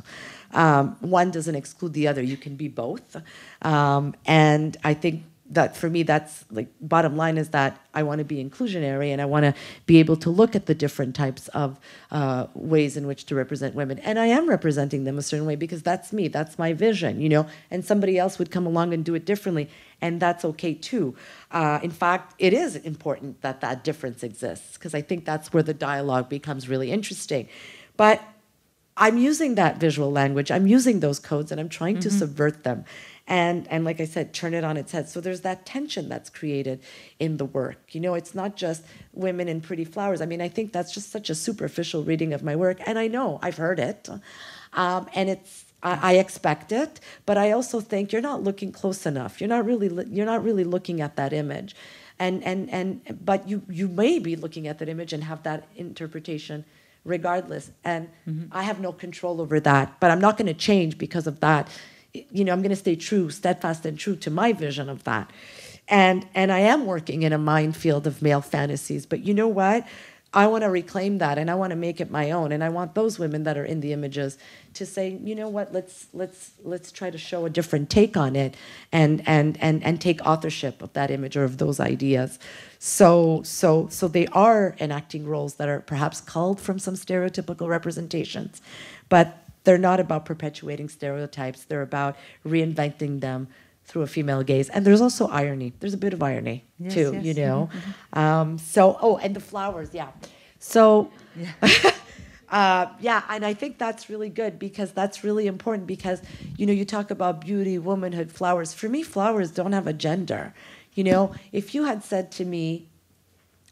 [SPEAKER 1] Um, one doesn't exclude the other, you can be both. Um, and I think that for me that's like bottom line is that i want to be inclusionary and i want to be able to look at the different types of uh, ways in which to represent women and i am representing them a certain way because that's me that's my vision you know and somebody else would come along and do it differently and that's okay too uh, in fact it is important that that difference exists because i think that's where the dialogue becomes really interesting but I'm using that visual language. I'm using those codes and I'm trying to subvert them. And, and like I said, turn it on its head. So there's that tension that's created in the work. You know, it's not just women in pretty flowers. I mean, I think that's just such a superficial reading of my work. And I know, I've heard it. Um, and it's, I, I expect it, but I also think you're not looking close enough. You're not really, you're not really looking at that image. And, and, and, but you, you may be looking at that image and have that interpretation regardless. And I have no control over that, but I'm not going to change because of that. You know, I'm going to stay true, steadfast and true to my vision of that. And and I am working in a minefield of male fantasies, but you know what? I want to reclaim that and I want to make it my own and I want those women that are in the images to say, you know what, let's let's let's try to show a different take on it and and and and take authorship of that image or of those ideas. So so so they are enacting roles that are perhaps culled from some stereotypical representations, but they're not about perpetuating stereotypes. They're about reinventing them through a female gaze. And there's also irony. There's a bit of irony
[SPEAKER 2] Yes,
[SPEAKER 1] too,
[SPEAKER 2] yes.
[SPEAKER 1] you know. Um, so oh, and the flowers, yeah. So uh, yeah, and I think that's really good because that's really important because you know you talk about beauty, womanhood, flowers. For me, flowers don't have a gender. You know, if you had said to me,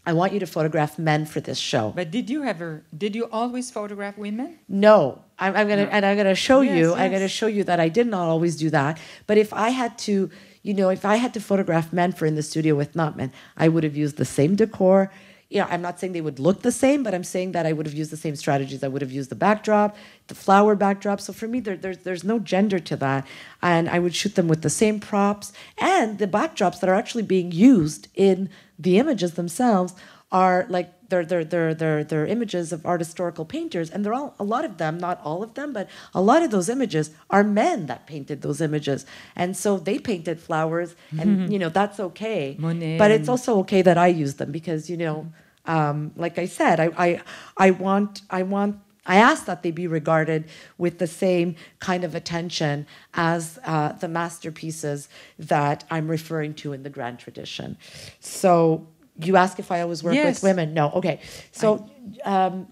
[SPEAKER 1] "I want you to photograph men for this show,"
[SPEAKER 2] But did you ever? Did you always photograph women?
[SPEAKER 1] no, I'm, I'm gonna
[SPEAKER 2] No.
[SPEAKER 1] and I'm gonna show
[SPEAKER 2] Yes,
[SPEAKER 1] you. I'm gonna show you that I did not always do that. But if I had to, you know, if I had to photograph men for in the studio with Notman, I would have used the same decor. You know, I'm not saying they would look the same, but I'm saying that I would have used the same strategies. I would have used the backdrop, the flower backdrop. So for me, there, there's there's no gender to that, and I would shoot them with the same props and the backdrops that are actually being used in the images themselves are like they're they're they're they're they're images of art historical painters and they're all a lot of them not all of them but a lot of those images are men that painted those images. And so they painted flowers and you know that's okay.
[SPEAKER 2] Monet.
[SPEAKER 1] But it's also okay that I use them because you know um, like I said I, I I want I want I ask that they be regarded with the same kind of attention as uh, the masterpieces that I'm referring to in the grand tradition. So you ask if I always work
[SPEAKER 2] Yes.
[SPEAKER 1] with women? No. Okay. So um,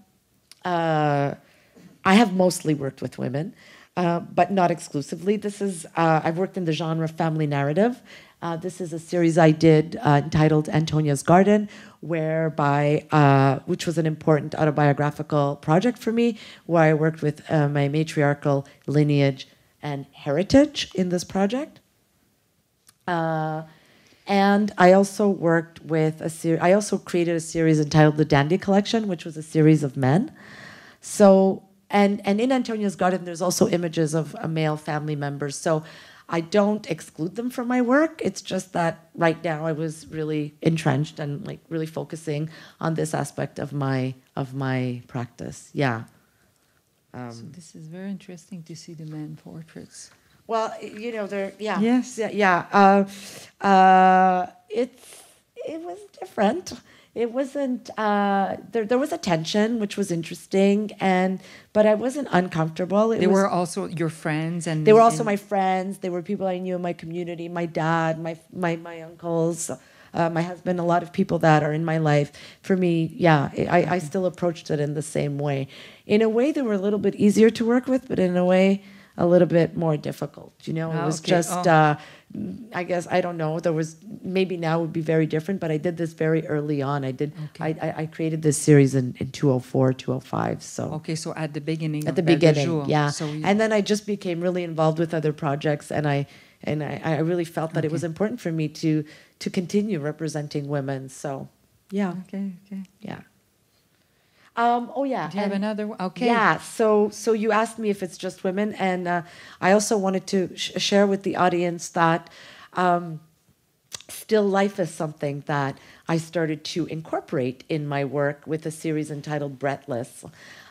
[SPEAKER 1] uh, I have mostly worked with women, uh, but not exclusively. This is uh, I've worked in the genre family narrative. Uh, this is a series I did uh, entitled Antonia's Garden, whereby uh, which was an important autobiographical project for me, where I worked with my matriarchal lineage and heritage in this project. And I also worked with a series. I also created a series entitled The Dandy Collection, which was a series of men. So, and and in Antonia's garden, there's also images of uh, male family members. So, I don't exclude them from my work. It's just that right now I was really entrenched and like really focusing on this aspect of my of my practice. Yeah. Um,
[SPEAKER 2] so this is very interesting to see the men portraits.
[SPEAKER 1] Well, you know, there. Yeah.
[SPEAKER 2] Yes.
[SPEAKER 1] Yeah. yeah. Uh, uh, it's it was different. It wasn't. Uh, there. There was a tension, which was interesting, and but I wasn't uncomfortable. It
[SPEAKER 2] They
[SPEAKER 1] was,
[SPEAKER 2] were also your friends, and
[SPEAKER 1] They were also
[SPEAKER 2] and-
[SPEAKER 1] my friends. They were people I knew in my community. My dad, my my my uncles. uh, my husband, a lot of people that are in my life. For me, yeah, I, I still approached it in the same way. In a way, they were a little bit easier to work with, but in a way, a little bit more difficult. You know, it
[SPEAKER 2] Ah,
[SPEAKER 1] was
[SPEAKER 2] okay.
[SPEAKER 1] just.
[SPEAKER 2] Oh.
[SPEAKER 1] Uh, I guess I don't know. There was maybe now would be very different, but I did this very early on. I did.
[SPEAKER 2] Okay.
[SPEAKER 1] I, I, I created this series in, in 204, 205. So
[SPEAKER 2] Okay, so at the beginning.
[SPEAKER 1] at the
[SPEAKER 2] of Belle de
[SPEAKER 1] beginning,
[SPEAKER 2] Jour,
[SPEAKER 1] yeah.
[SPEAKER 2] So you,
[SPEAKER 1] and then I just became really involved with other projects, and I and I, I really felt that it was important for me to to continue representing women. So, yeah,
[SPEAKER 2] okay, okay.
[SPEAKER 1] yeah. Um, oh yeah.
[SPEAKER 2] Do you have another one? Okay.
[SPEAKER 1] yeah. So so you asked me if it's just women, and uh, I also wanted to sh- share with the audience that. Um, Still life is something that I started to incorporate in my work with a series entitled Breathless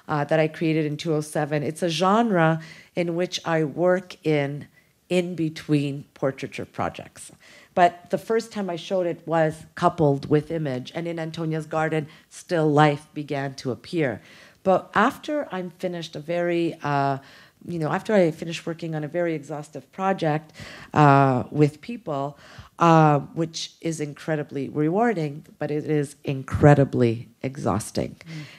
[SPEAKER 1] uh, that I created in 2007. It's a genre in which I work in in between portraiture projects. But the first time I showed it was coupled with image, and in Antonia's garden, still life began to appear. But after I'm finished a very uh, you know, after I finished working on a very exhaustive project uh, with people, uh, which is incredibly rewarding, but it is incredibly exhausting,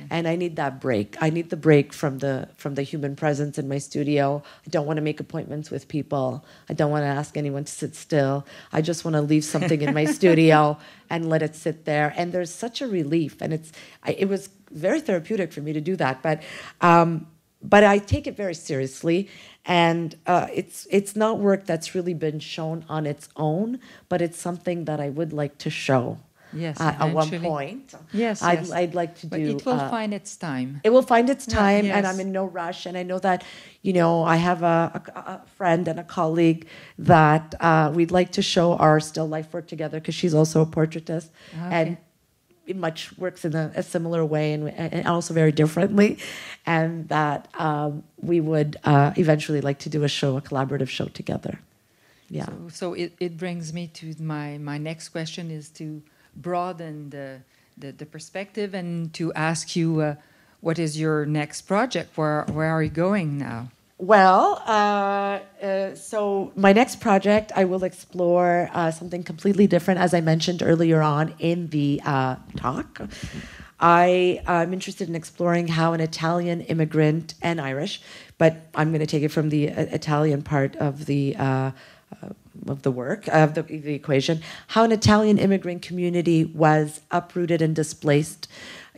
[SPEAKER 1] and I need that break. I need the break from the from the human presence in my studio. I don't want to make appointments with people. I don't want to ask anyone to sit still. I just want to leave something in my studio and let it sit there. And there's such a relief, and it's I, it was very therapeutic for me to do that, but. Um, but I take it very seriously, and uh, it's it's not work that's really been shown on its own, but it's something that I would like to show.
[SPEAKER 2] Yes,
[SPEAKER 1] uh, at one point.
[SPEAKER 2] Yes,
[SPEAKER 1] I'd,
[SPEAKER 2] yes.
[SPEAKER 1] I'd like to
[SPEAKER 2] But
[SPEAKER 1] do.
[SPEAKER 2] it will
[SPEAKER 1] uh,
[SPEAKER 2] find its time.
[SPEAKER 1] it will find its
[SPEAKER 2] Yeah,
[SPEAKER 1] time, and. I'm in no rush. And I know that, you know, I have a, a, a friend and a colleague that uh, we'd like to show our still life work together because she's also a portraitist, and
[SPEAKER 2] Okay.
[SPEAKER 1] it much works in a, a similar way and, and also very differently, and that um, we would uh, eventually like to do a show, a collaborative show together. Yeah.
[SPEAKER 2] So, so it, it brings me to my, my next question is to broaden the, the, the perspective and to ask you uh, what is your next project? Where, where are you going now?
[SPEAKER 1] Well, uh, uh, so my next project, I will explore uh, something completely different, as I mentioned earlier on in the uh, talk. I am interested in exploring how an Italian immigrant and Irish, but I'm going to take it from the uh, Italian part of the uh, of the work of the, the equation, how an Italian immigrant community was uprooted and displaced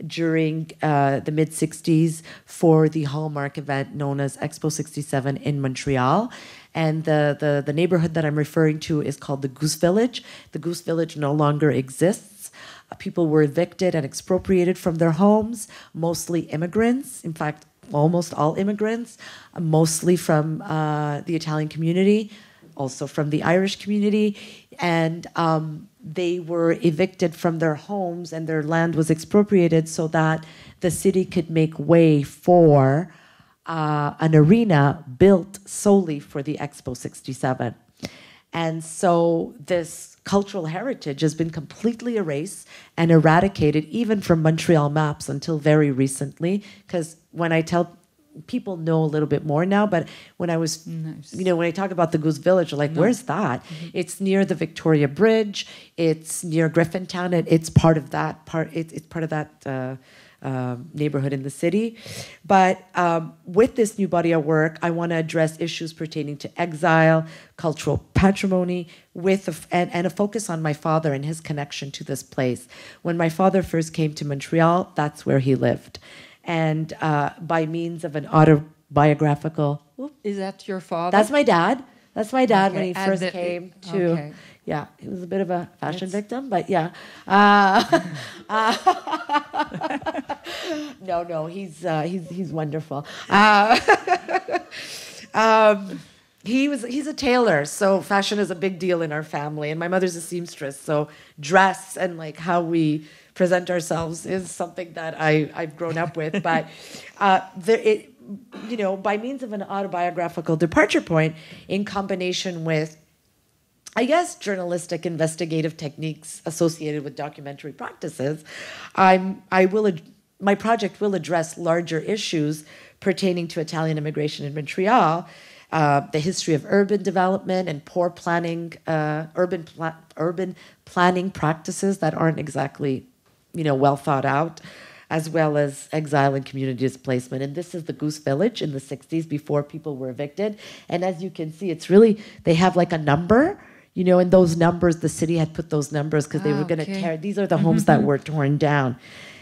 [SPEAKER 1] during uh, the mid 60s for the hallmark event known as Expo 67 in Montreal. And the, the, the neighborhood that I'm referring to is called the Goose Village. The Goose Village no longer exists. Uh, people were evicted and expropriated from their homes, mostly immigrants. In fact, almost all immigrants, mostly from uh, the Italian community, also from the Irish community. And um, they were evicted from their homes and their land was expropriated so that the city could make way for uh, an arena built solely for the Expo 67. And so this cultural heritage has been completely erased and eradicated, even from Montreal maps until very recently. Because when I tell people know a little bit more now, but when I was,
[SPEAKER 2] Nice.
[SPEAKER 1] you know, when I talk about the Goose Village, like, where's that? It's near the Victoria Bridge. It's near Griffintown. and it's part of that part. It, it's part of that. Uh, um, neighborhood in the city. But um, with this new body of work, I want to address issues pertaining to exile, cultural patrimony, with a f- and, and a focus on my father and his connection to this place. When my father first came to Montreal, that's where he lived. And uh, by means of an autobiographical,
[SPEAKER 2] Is that your father?
[SPEAKER 1] that's my dad. That's my dad when he
[SPEAKER 2] and
[SPEAKER 1] first
[SPEAKER 2] the-
[SPEAKER 1] came to.
[SPEAKER 2] okay.
[SPEAKER 1] Yeah, he was a bit of a fashion
[SPEAKER 2] That's-
[SPEAKER 1] victim, but yeah. Uh, uh, no, no, he's uh, he's he's wonderful. Uh, um, he was he's a tailor, so fashion is a big deal in our family, and my mother's a seamstress, so dress and like how we present ourselves is something that I I've grown up with. But uh, there it you know by means of an autobiographical departure point in combination with I guess journalistic investigative techniques associated with documentary practices, I'm I will ad- my project will address larger issues pertaining to Italian immigration in Montreal, uh, the history of urban development and poor planning, uh, urban pla- urban planning practices that aren't exactly, you know, well thought out, as well as exile and community displacement. And this is the Goose Village in the '60s before people were evicted. And as you can see, it's really they have like a number. You know, in those numbers, the city had put those numbers because they
[SPEAKER 2] Ah,
[SPEAKER 1] were going to
[SPEAKER 2] okay.
[SPEAKER 1] tear. These are the homes that were torn down,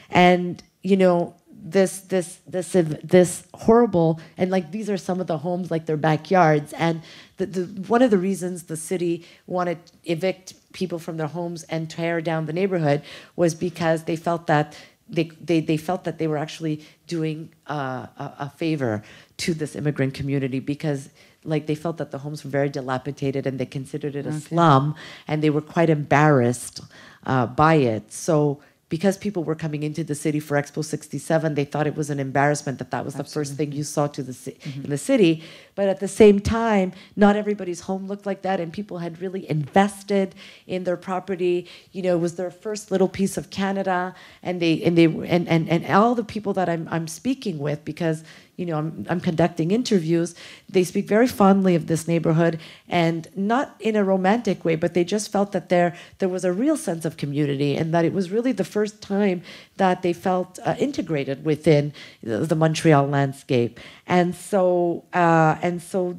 [SPEAKER 1] and you know, this this this this horrible and like these are some of the homes like their backyards and the, the one of the reasons the city wanted to evict people from their homes and tear down the neighborhood was because they felt that they they, they felt that they were actually doing uh, a, a favor to this immigrant community because like they felt that the homes were very dilapidated and they considered it a slum and they were quite embarrassed uh, by it. So because people were coming into the city for Expo 67, they thought it was an embarrassment that that was the first thing you saw to the ci- mm-hmm. in the city. But at the same time, not everybody's home looked like that, and people had really invested in their property. You know, it was their first little piece of Canada, and they and they and and, and all the people that I'm I'm speaking with because you know, I'm, I'm conducting interviews, they speak very fondly of this neighborhood and not in a romantic way, but they just felt that there, there was a real sense of community and that it was really the first time that they felt uh, integrated within the, the Montreal landscape. And so, uh, and so,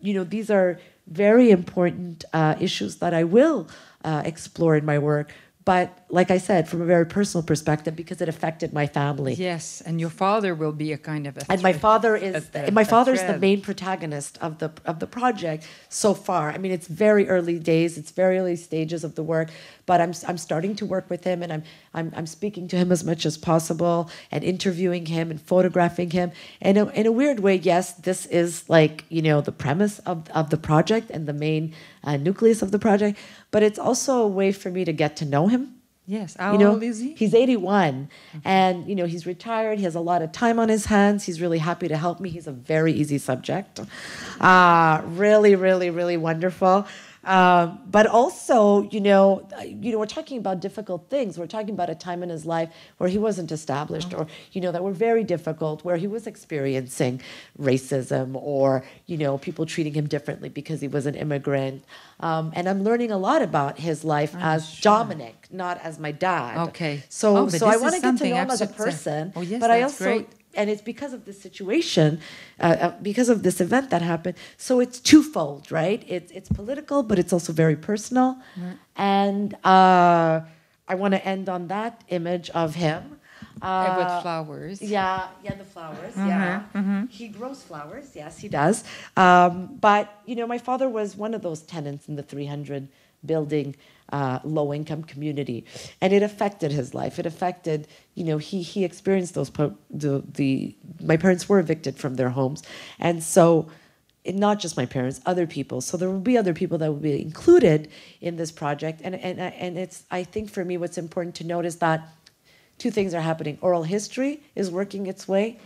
[SPEAKER 1] you know, these are very important uh, issues that I will uh, explore in my work. But like I said, from a very personal perspective, because it affected my family.
[SPEAKER 2] Yes, and your father will be a kind of a
[SPEAKER 1] And my father is my
[SPEAKER 2] a
[SPEAKER 1] father's the main protagonist of the of the project so far. I mean, it's very early days, it's very early stages of the work, but I'm I'm starting to work with him, and I'm I'm I'm speaking to him as much as possible, and interviewing him and photographing him. And in a, in a weird way, yes, this is like you know the premise of of the project and the main uh, nucleus of the project, but it's also a way for me to get to know him
[SPEAKER 2] Yes, how
[SPEAKER 1] you know,
[SPEAKER 2] old is he?
[SPEAKER 1] He's 81, and you know he's retired. He has a lot of time on his hands. He's really happy to help me. He's a very easy subject, uh, really, really, really wonderful. Um, but also, you know, you know, we're talking about difficult things. We're talking about a time in his life where he wasn't established, or you know, that were very difficult, where he was experiencing racism, or you know, people treating him differently because he was an immigrant. Um, and I'm learning a lot about his life as Dominic, not as my dad.
[SPEAKER 2] Okay.
[SPEAKER 1] So,
[SPEAKER 2] Oh,
[SPEAKER 1] so I want to get to know him as a person.
[SPEAKER 2] Oh, yes,
[SPEAKER 1] but I also,
[SPEAKER 2] great.
[SPEAKER 1] And it's because of this situation, uh, uh, because of this event that happened. So it's twofold, right? It's it's political, but it's also very personal. And uh, I want to end on that image of him.
[SPEAKER 2] Uh, with flowers.
[SPEAKER 1] yeah, yeah, the flowers.
[SPEAKER 2] Uh-huh,
[SPEAKER 1] Yeah, he grows flowers. Yes, he does. Um, but you know, my father was one of those tenants in the 300 building uh, low income community, and it affected his life. It affected, you know, he he experienced those po- the the my parents were evicted from their homes, and so. Not just my parents, other people. So there will be other people that will be included in this project, and and and it's. I think for me, what's important to note is that two things are happening. Oral history is working its way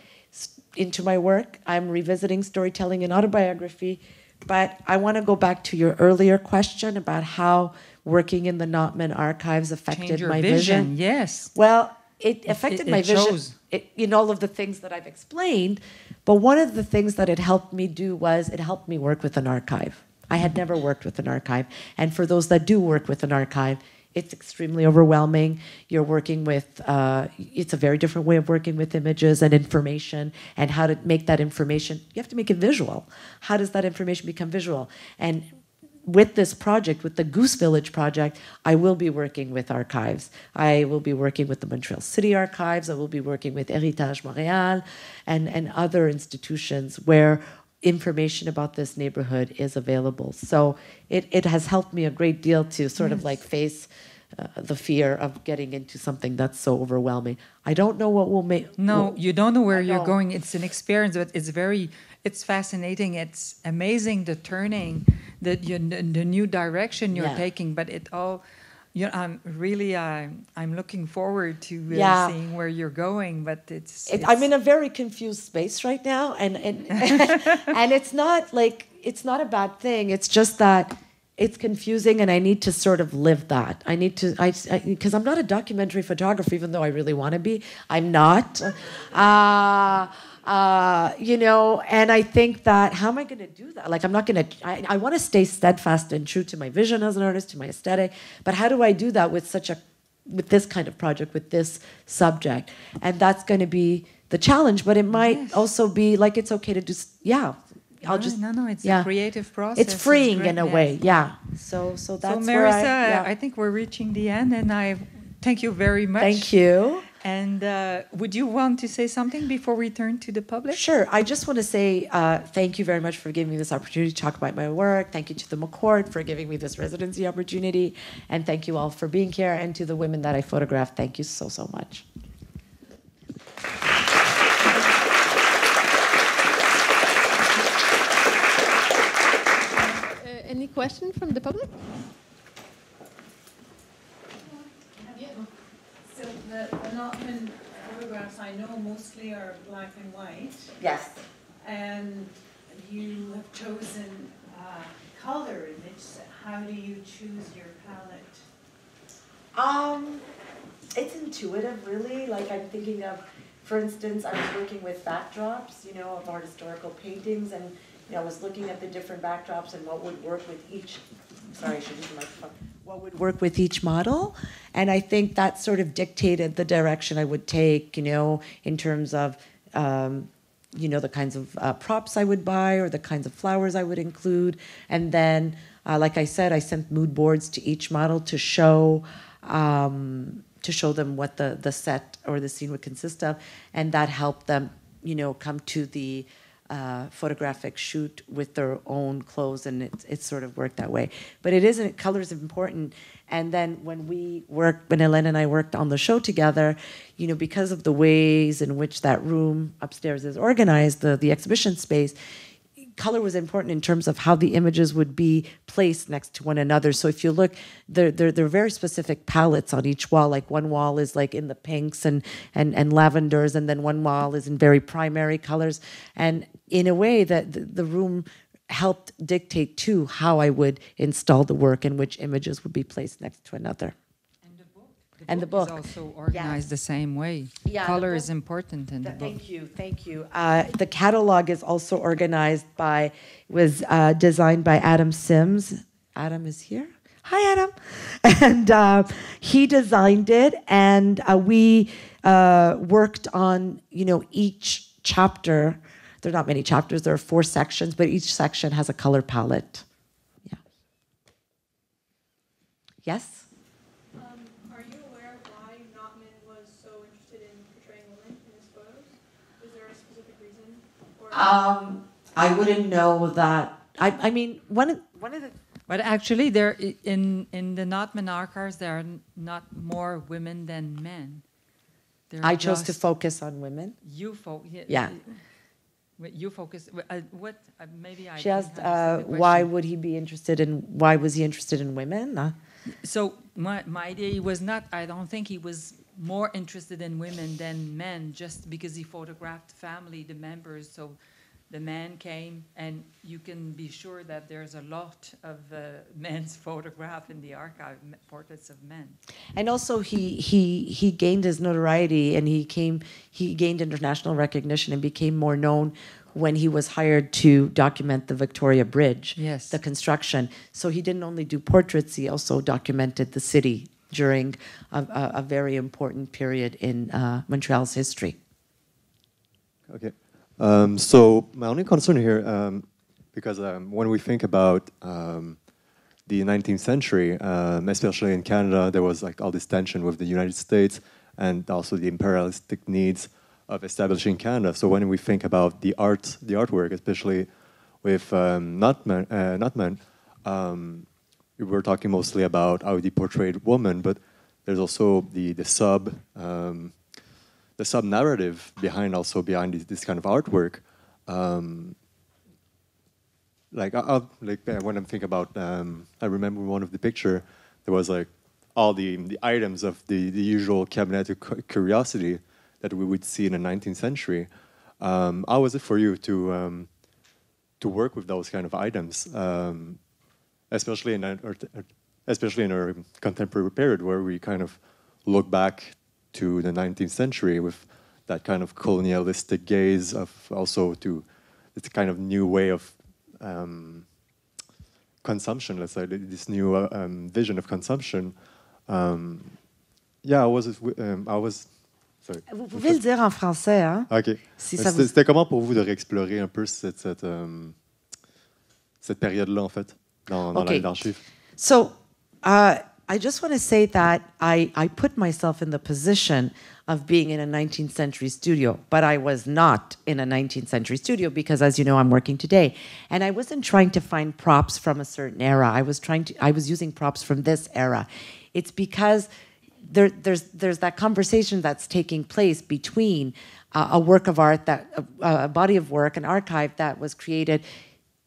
[SPEAKER 1] into my work. I'm revisiting storytelling and autobiography. But I want to go back to your earlier question about how working in the Notman archives affected my
[SPEAKER 2] vision.
[SPEAKER 1] vision.
[SPEAKER 2] Yes.
[SPEAKER 1] Well, it affected
[SPEAKER 2] it
[SPEAKER 1] my vision
[SPEAKER 2] shows.
[SPEAKER 1] it, in all of the things that I've explained. But one of the things that it helped me do was it helped me work with an archive. I had never worked with an archive. And for those that do work with an archive, it's extremely overwhelming. You're working with, uh, it's a very different way of working with images and information and how to make that information, you have to make it visual. How does that information become visual? And with this project, with the Goose Village project, I will be working with archives. I will be working with the Montreal City Archives. I will be working with Héritage Montréal and, and other institutions where information about this neighborhood is available. So it, it has helped me a great deal to sort of like face uh, the fear of getting into something that's so overwhelming. I don't know what will make.
[SPEAKER 2] No, you don't know where
[SPEAKER 1] I
[SPEAKER 2] you're
[SPEAKER 1] don't.
[SPEAKER 2] going. It's an experience, but it's very, it's fascinating. It's amazing the turning, the you, the the new direction you're
[SPEAKER 1] Yeah.
[SPEAKER 2] taking. But it all, you know, I'm really, uh, I'm looking forward to uh,
[SPEAKER 1] Yeah.
[SPEAKER 2] seeing where you're going. But it's,
[SPEAKER 1] It, I'm in a very confused space right now, and and and it's not like it's not a bad thing. It's just that it's confusing and I need to sort of live that. I need to, I, because I'm not a documentary photographer, even though I really want to be. I'm not. Uh, uh, you know, and I think that how am I going to do that? Like, I'm not going to, I, I want to stay steadfast and true to my vision as an artist, to my aesthetic, but how do I do that with such a, with this kind of project, with this subject? And that's going to be the challenge, but it might
[SPEAKER 2] Yes.
[SPEAKER 1] also be like it's okay to just, yeah, I'll
[SPEAKER 2] No,
[SPEAKER 1] just,
[SPEAKER 2] no, no. It's
[SPEAKER 1] yeah.
[SPEAKER 2] a creative process.
[SPEAKER 1] it's freeing
[SPEAKER 2] great,
[SPEAKER 1] in a way, yeah. So, so that's
[SPEAKER 2] so,
[SPEAKER 1] where I, yeah.
[SPEAKER 2] I think we're reaching the end, and I thank you very much.
[SPEAKER 1] Thank you.
[SPEAKER 2] And uh, would you want to say something before we turn to the public?
[SPEAKER 1] Sure. I just want to say uh, thank you very much for giving me this opportunity to talk about my work. Thank you to the McCord for giving me this residency opportunity. And thank you all for being here. And to the women that I photographed, thank you so, so much.
[SPEAKER 3] Uh, any question from the public?
[SPEAKER 4] So the, Notman photographs I know mostly are black and white,
[SPEAKER 1] Yes.
[SPEAKER 4] and you have chosen uh, color image. How do you choose your palette?
[SPEAKER 1] Um, it's intuitive, really. Like I'm thinking of, for instance, I was working with backdrops, you know, of art historical paintings, and you know, I was looking at the different backdrops and what would work with each. Sorry, I should use the microphone. What would work with each model, and I think that sort of dictated the direction I would take, you know, in terms of. Um, you know the kinds of uh, props I would buy or the kinds of flowers I would include, and then, uh, like I said, I sent mood boards to each model to show um, to show them what the the set or the scene would consist of, and that helped them, you know, come to the photographic shoot with their own clothes, and it it sort of worked that way. But it isn't color is important, and then when we worked, when Hélène and I worked on the show together, you know, because of the ways in which that room upstairs is organized, the the exhibition space color was important in terms of how the images would be placed next to one another. So if you look, there are very specific palettes on each wall. Like one wall is like in the pinks and and and lavenders, and then one wall is in very primary colors. And in a way, that the, the room helped dictate too how I would install the work and which images would be placed next to another.
[SPEAKER 2] And the book. Is also organized the same way.
[SPEAKER 1] Yeah,
[SPEAKER 2] Color is important in the
[SPEAKER 1] Th-
[SPEAKER 2] book.
[SPEAKER 1] Thank you, thank you. Uh, the catalog is also organized by, was uh, designed by Adam Sims. Adam is here. Hi, Adam. And uh, he designed it, and uh, we uh, worked on, you know, each chapter. There are not many chapters. There are four sections, but each section has a color palette. Yeah. Yes.
[SPEAKER 3] Um, are you aware of why Notman was so interested in portraying women in his photos? Is there a specific reason? Or
[SPEAKER 1] Um, I wouldn't know that. I, I mean, one of, one of the
[SPEAKER 2] But actually, there in in the not archives, there are not more women than men. There are
[SPEAKER 1] I chose to focus on women.
[SPEAKER 2] You fo-
[SPEAKER 1] Yeah.
[SPEAKER 2] Wait, You focus. Uh, what? Uh, maybe I.
[SPEAKER 1] She asked, uh, why would he be interested in, why was he interested in women? Uh,
[SPEAKER 2] So my my idea was not. I don't think he was more interested in women than men, just because he photographed family, the members. So the man came, and you can be sure that there's a lot of uh, men's photograph in the archive, portraits of men.
[SPEAKER 1] And also he, he, he gained his notoriety and he came, he gained international recognition and became more known when he was hired to document the Victoria Bridge,
[SPEAKER 2] Yes.
[SPEAKER 1] the construction. So he didn't only do portraits, he also documented the city during a, a, very important period in uh, Montreal's history.
[SPEAKER 5] Okay. Um, so my only concern here, um, because um, when we think about um, the 19th century, um, especially in Canada, there was like all this tension with the United States and also the imperialistic needs of establishing Canada. So when we think about the art, the artwork, especially with um, Nutman, uh, Nutman um, we were talking mostly about how he portrayed women, but there's also the the sub. Um, the sub narrative behind also behind this, this kind of artwork. Um, like I, like when I'm thinking about, um, I remember one of the picture there was like all the the items of the the usual cabinet of curiosity that we would see in the 19th century. Um, how was it for you to um, to work with those kind of items? Um, especially in our, especially in our contemporary period where we kind of look back to the 19th century with that kind of colonialistic gaze of also to this kind of new way of um, consumption, let's say, this new uh, um, vision of consumption. Um, yeah, I was, um, I was. Sorry.
[SPEAKER 1] Vous pouvez le dire en français, hein?
[SPEAKER 5] Ok.
[SPEAKER 1] Si
[SPEAKER 5] C'était
[SPEAKER 1] vous-
[SPEAKER 5] comment pour vous de réexplorer un peu cette, cette, euh, cette période-là, en fait, dans, dans
[SPEAKER 1] Ok.
[SPEAKER 5] la- l'archive?
[SPEAKER 1] So uh, I just want to say that I, I put myself in the position of being in a 19th century studio, but I was not in a 19th century studio because, as you know, I'm working today. And I wasn't trying to find props from a certain era. I was trying to, I was using props from this era. It's because there, there's, there's that conversation that's taking place between uh, a work of art, that a, a body of work, an archive that was created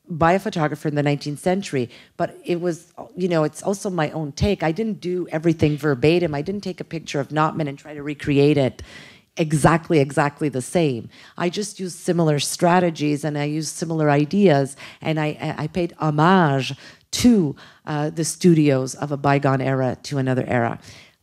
[SPEAKER 1] by a photographer in the 19th century but it was you know it's also my own take. I didn't do everything verbatim. I didn't take a picture of notman and try to recreate it exactly exactly the same. I just used similar strategies and i used similar ideas and i i paid homage to uh, the studios of a bygone era to another era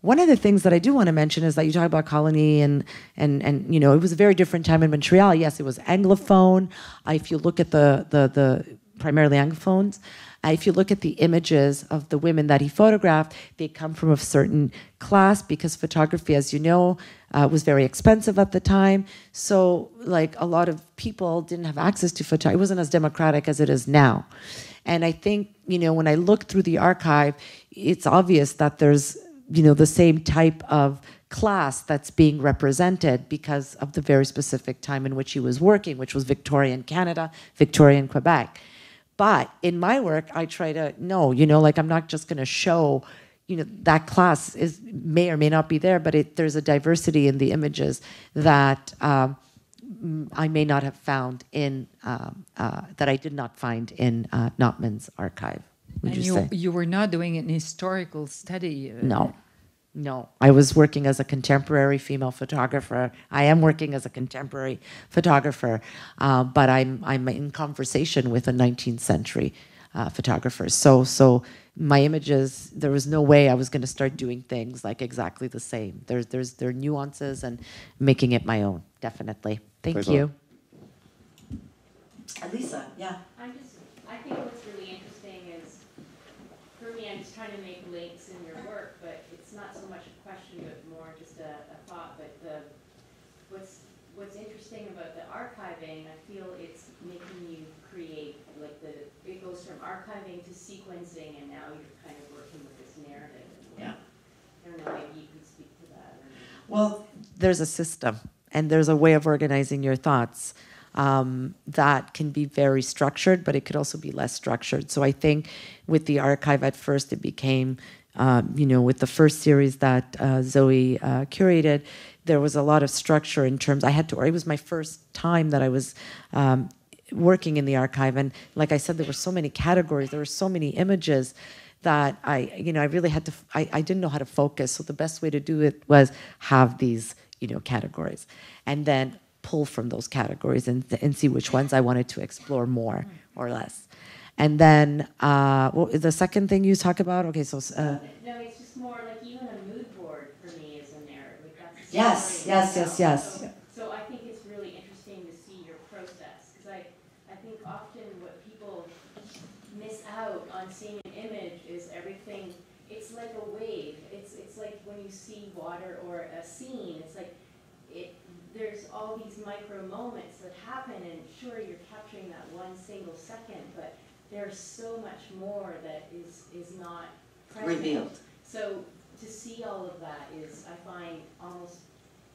[SPEAKER 1] one of the things that I do want to mention is that you talk about colony and and and you know it was a very different time in Montreal. Yes, it was anglophone. Uh, if you look at the the the primarily anglophones, uh, if you look at the images of the women that he photographed, they come from a certain class because photography, as you know, uh, was very expensive at the time. So like a lot of people didn't have access to photography. It wasn't as democratic as it is now. And I think, you know, when I look through the archive, it's obvious that there's, you know, the same type of class that's being represented because of the very specific time in which he was working, which was Victorian Canada, Victorian Quebec. But in my work, I try to no, you know, like I'm not just going to show, you know, that class is may or may not be there, but it, there's a diversity in the images that um, I may not have found in um, uh, that I did not find in uh, Notman's archive. Would
[SPEAKER 2] and
[SPEAKER 1] you,
[SPEAKER 2] you,
[SPEAKER 1] say?
[SPEAKER 2] you were not doing an historical study. uh,
[SPEAKER 1] No, no. I was working as a contemporary female photographer. I am working as a contemporary photographer, uh, but I'm I'm in conversation with a 19th century uh, photographer. So so my images, there was no way I was going to start doing things like exactly the same. There's there's there are nuances and making it my own. Definitely. Thank
[SPEAKER 5] Thanks,
[SPEAKER 1] you. Lisa, yeah.
[SPEAKER 6] I'm just, I think what's really interesting is, for me, I'm just trying to make links in your work, but it's not so much a question, but more just a, a thought, but the, what's, what's interesting about the archiving, I feel it's making you create, like the, it goes from archiving to sequencing, and now you're kind of working with this narrative.
[SPEAKER 1] Yeah.
[SPEAKER 6] I don't know, maybe you could speak to that.
[SPEAKER 1] Well, there's a system and there's a way of organizing your thoughts um, that can be very structured, but it could also be less structured. So I think with the archive at first, it became, um, you know, with the first series that uh, Zoe uh, curated, there was a lot of structure in terms. I had to. It was my first time that I was. Um, working in the archive and like i said there were so many categories there were so many images that I, you know, I really had to, I, I didn't know how to focus. So the best way to do it was have these, you know, categories and then pull from those categories and, and see which ones I wanted to explore more or less. And then uh, what is the second thing you talk about? Okay, so uh,
[SPEAKER 6] No, it's just more like even a mood board for me is a narrative. Like that's a
[SPEAKER 1] Yes, yes, yes, yes.
[SPEAKER 6] So, so I think it's really interesting to see your process because I, I think often what people miss out on seeing an image is everything. It's like a wave. It's it's like when you see water or a scene. It's like. There's all these micro moments that happen, and sure you're capturing that one single second, but there's so much more that is is not present.
[SPEAKER 1] Revealed.
[SPEAKER 6] So to see all of that is, I find, almost,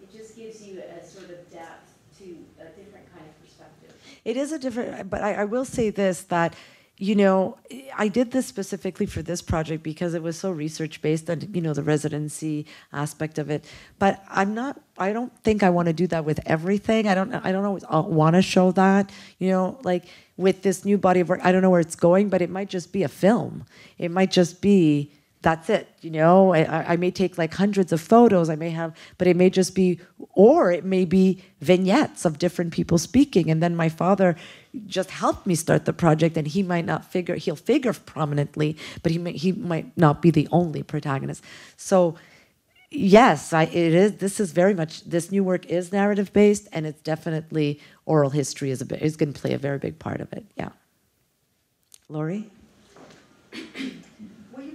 [SPEAKER 6] it just gives you a sort of depth to a different kind of perspective.
[SPEAKER 1] It is a different, but I, I will say this that, you know, I did this specifically for this project because it was so research based and, you know, the residency aspect of it. But I'm not, I don't think I want to do that with everything. I don't, I don't always uh, want to show that, you know, like with this new body of work, I don't know where it's going, but it might just be a film. It might just be that's it you know? I, I may take like hundreds of photos i may have but it may just be or it may be vignettes of different people speaking and then my father just helped me start the project and he might not figure he'll figure prominently but he may, he might not be the only protagonist. So yes I, it is this is very much this new work is narrative based and it's definitely oral history is a bit is going to play a very big part of it yeah. Lori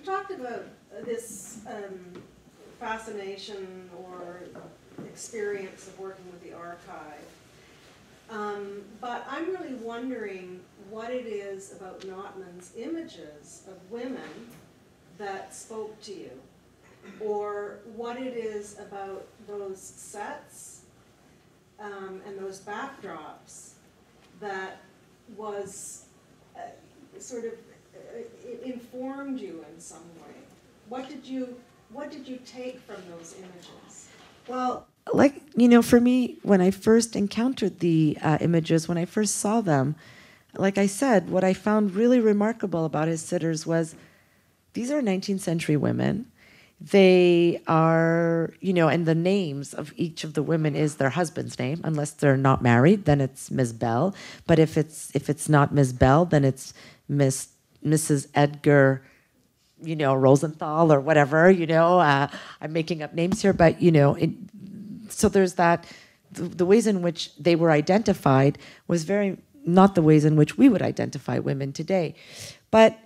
[SPEAKER 7] talked about this um, fascination or experience of working with the archive. Um, But I'm really wondering what it is about Notman's images of women that spoke to you? Or what it is about those sets um, and those backdrops that was uh, sort of uh, i- informed you in some way? What did you, what did you take from those images?
[SPEAKER 1] Well, like you know, for me, when I first encountered the uh, images, when I first saw them, like I said, what I found really remarkable about his sitters was these are 19th century women. They are, you know, and the names of each of the women is their husband's name, unless they're not married, then it's Ms. Bell. But if it's if it's not Ms. Bell, then it's Miss Mrs. Edgar you know, Rosenthal or whatever, you know, uh, I'm making up names here, but, you know, it, so there's that, the, the ways in which they were identified was very not the ways in which we would identify women today. But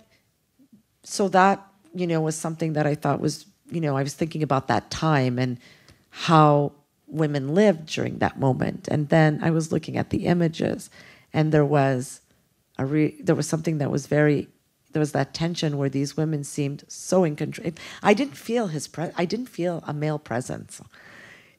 [SPEAKER 1] so that, you know, was something that I thought was, you know, I was thinking about that time and how women lived during that moment. And then I was looking at the images and there was a re- there was something that was very there was that tension where these women seemed so in control. I didn't feel his pre- I didn't feel a male presence.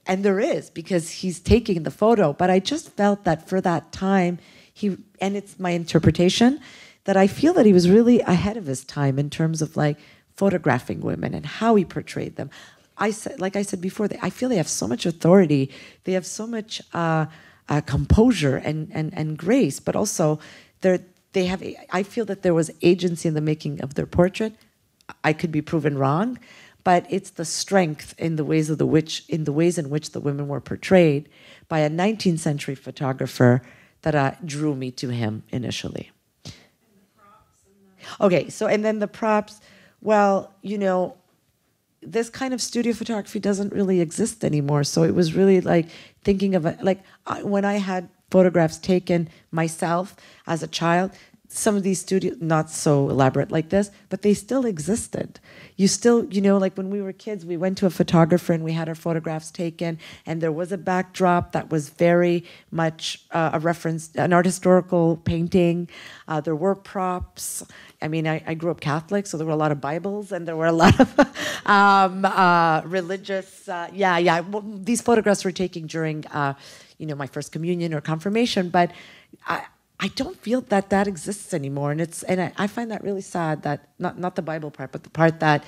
[SPEAKER 1] And there is because he's taking the photo, but I just felt that for that time he and it's my interpretation that I feel that he was really ahead of his time in terms of like photographing women and how he portrayed them. I said, like I said before, they, I feel they have so much authority. They have so much uh, uh, composure and, and, and grace, but also they're, they have. I feel that there was agency in the making of their portrait. I could be proven wrong, but it's the strength in the ways of the which in the ways in which the women were portrayed by a 19th century photographer that uh, drew me to him initially. Okay, so and then the props. Well, you know, this kind of studio photography doesn't really exist anymore. So it was really like thinking of it, like I, when I had photographs taken myself as a child. Some of these studios, not so elaborate like this, but they still existed. You still, you know, like when we were kids, we went to a photographer and we had our photographs taken, and there was a backdrop that was very much uh, a reference, an art historical painting. Uh, there were props. I mean, I, I grew up Catholic, so there were a lot of Bibles and there were a lot of um, uh, religious. Uh, yeah, yeah. Well, these photographs were taken during, uh, you know, my first communion or confirmation, but I, I don't feel that that exists anymore, and it's and I, I find that really sad. That not not the Bible part, but the part that,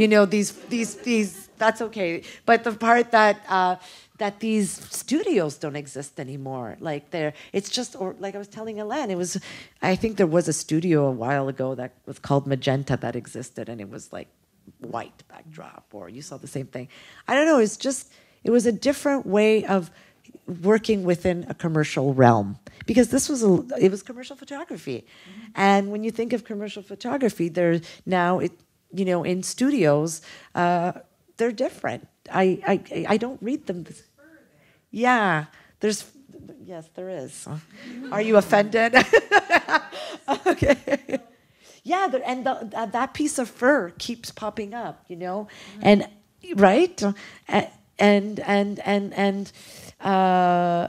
[SPEAKER 1] you know, these these these. That's okay, but the part that. Uh, that these studios don't exist anymore. Like they're, it's just, or like I was telling Hélène, it was, I think there was a studio a while ago that was called Magenta that existed, and it was like white backdrop, or you saw the same thing. I don't know. It's just, it was a different way of working within a commercial realm because this was a, it was commercial photography, and when you think of commercial photography, there now it, you know, in studios, uh, they're different. I, I I don't read them. yeah, there's yes, there is. Are you offended? okay. Yeah, there, and the, uh, that piece of fur keeps popping up, you know, and right, A- and and and and uh,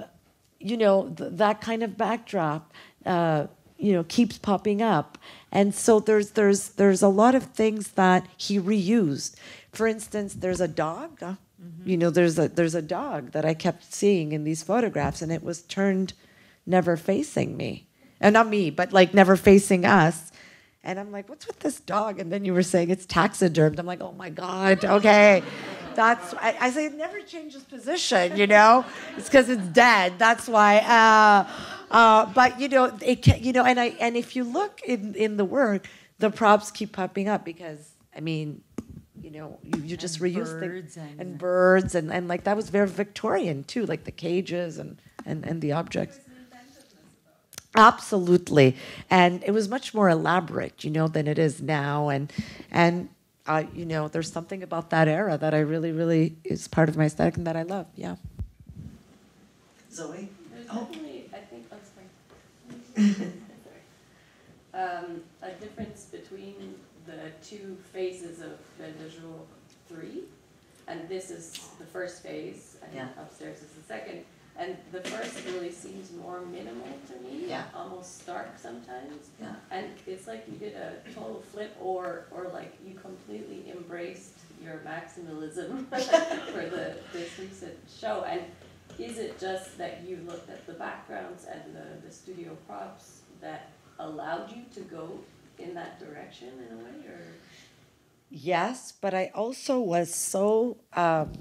[SPEAKER 1] you know th- that kind of backdrop, uh, you know, keeps popping up, and so there's there's there's a lot of things that he reused. For instance, there's a dog. uh, You know, there's a there's a dog that I kept seeing in these photographs, and it was turned never facing me, and not me, but like never facing us. And I'm like, what's with this dog? And then you were saying it's taxidermed. I'm like, oh my God, okay. That's, I, I say it never changes position, you know? It's because it's dead. That's why. Uh, uh, but, you know, it can, you know, and, I, and if you look in, in the work, the props keep popping up because, I mean, you know, you, you just
[SPEAKER 2] And
[SPEAKER 1] reuse things
[SPEAKER 2] birds and-
[SPEAKER 1] and birds and, and like that was very Victorian too, like the cages and, and, and the objects. Absolutely, and it was much more elaborate, you know, than it is now, and and uh, you know, there's something about that era that I really, really is part of my aesthetic and that I love. Yeah.
[SPEAKER 8] Zoe?
[SPEAKER 6] There's
[SPEAKER 8] Oh.
[SPEAKER 6] definitely, I think, oh, sorry. Sorry. Um, a difference between the two phases of Belle de three. And this is the first phase, and
[SPEAKER 8] Yeah.
[SPEAKER 6] upstairs is the second. And the first really seems more minimal to me,
[SPEAKER 8] Yeah.
[SPEAKER 6] almost stark sometimes.
[SPEAKER 8] Yeah.
[SPEAKER 6] And it's like you did a total flip, or, or like you completely embraced your maximalism for the, this recent show. And is it just that you looked at the backgrounds and the, the studio props that allowed you to go in that direction in a way, or?
[SPEAKER 1] Yes, but I also was so. Um,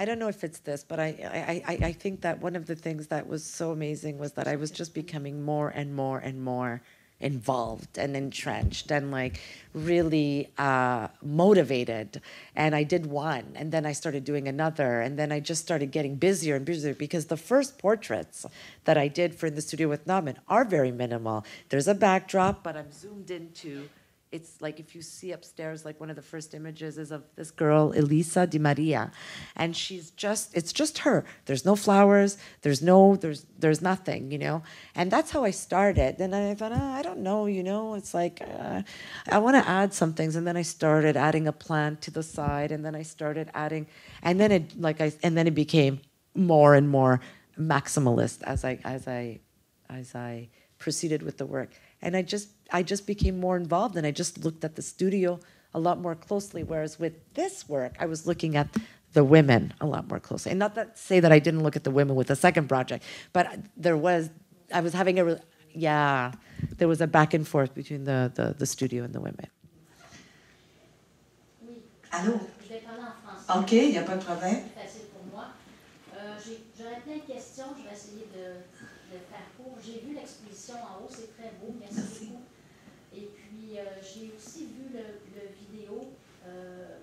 [SPEAKER 1] I don't know if it's this, but I, I, I, think that one of the things that was so amazing was that I was just becoming more and more and more involved and entrenched and like really uh, motivated. And I did one, and then I started doing another, and then I just started getting busier and busier because the first portraits that I did for in the studio with Notman are very minimal. There's a backdrop, but I'm zoomed into it's like if you see upstairs like one of the first images is of this girl elisa di maria. And she's just it's just her. There's no flowers. There's no there's there's nothing you know? And that's how i started. And i thought oh, i don't know you know? It's like uh, i want to add some things. And then i started adding a plant to the side. And then i started adding and then it like i and then it became more and more maximalist as i as i as i proceeded with the work and i just i just became more involved and i just looked at the studio a lot more closely whereas with this work i was looking at the women a lot more closely and not that say that i didn't look at the women with the second project but there was i was having a re- yeah there was a back and forth between the, the, the studio and the women
[SPEAKER 8] Allô?
[SPEAKER 9] Je vais parler en français.
[SPEAKER 8] OK, il n'y a pas de problème.
[SPEAKER 9] C'est facile pour moi. Euh, j'ai- J'aurais plein de questions. Je vais essayer de, en haut. C'est très beau. Merci,
[SPEAKER 8] Merci.
[SPEAKER 9] beaucoup. Et puis, euh, j'ai aussi vu le, le vidéo euh,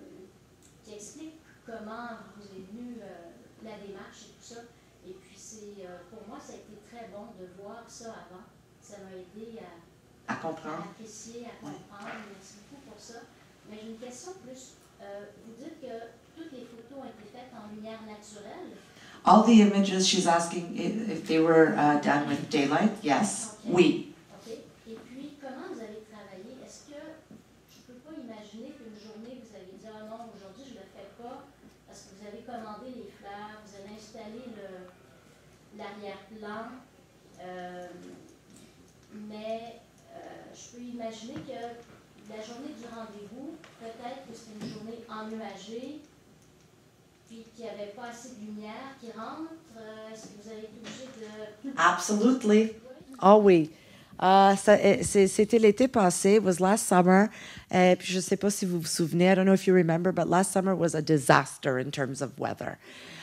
[SPEAKER 9] qui explique comment vous est venue euh, la démarche et tout ça. Et puis, c'est pour moi, ça a été très bon de voir ça avant. Ça m'a aidé à,
[SPEAKER 8] À
[SPEAKER 9] à
[SPEAKER 8] comprendre.
[SPEAKER 9] apprécier, à
[SPEAKER 8] Ouais.
[SPEAKER 9] comprendre. Merci beaucoup pour ça. Mais j'ai une question plus. vous dites que toutes les photos ont été faites en lumière naturelle.
[SPEAKER 8] All the images, she's asking if, they were uh, done with daylight. Yes, oui.
[SPEAKER 9] Et puis, comment vous avez travaillé? Est-ce que je ne peux pas imaginer qu'une journée, vous avez dit Ah non, aujourd'hui, je ne le fais pas parce que vous avez commandé les fleurs, vous avez installé l'arrière-plan. euh, mais euh, je peux imaginer que la journée du rendez-vous, peut-être que c'est une journée ennuagée, puis qu'il n'y avait pas assez de lumière qui rentre. Est-ce que vous avez été obligé de.
[SPEAKER 8] Absolutely.
[SPEAKER 1] Oh oui. Ça- c'est- C'était l'été passé, it was last summer. Et puis je ne sais pas si vous vous souvenez, I don't know if you remember, but last summer was a disaster in terms of weather.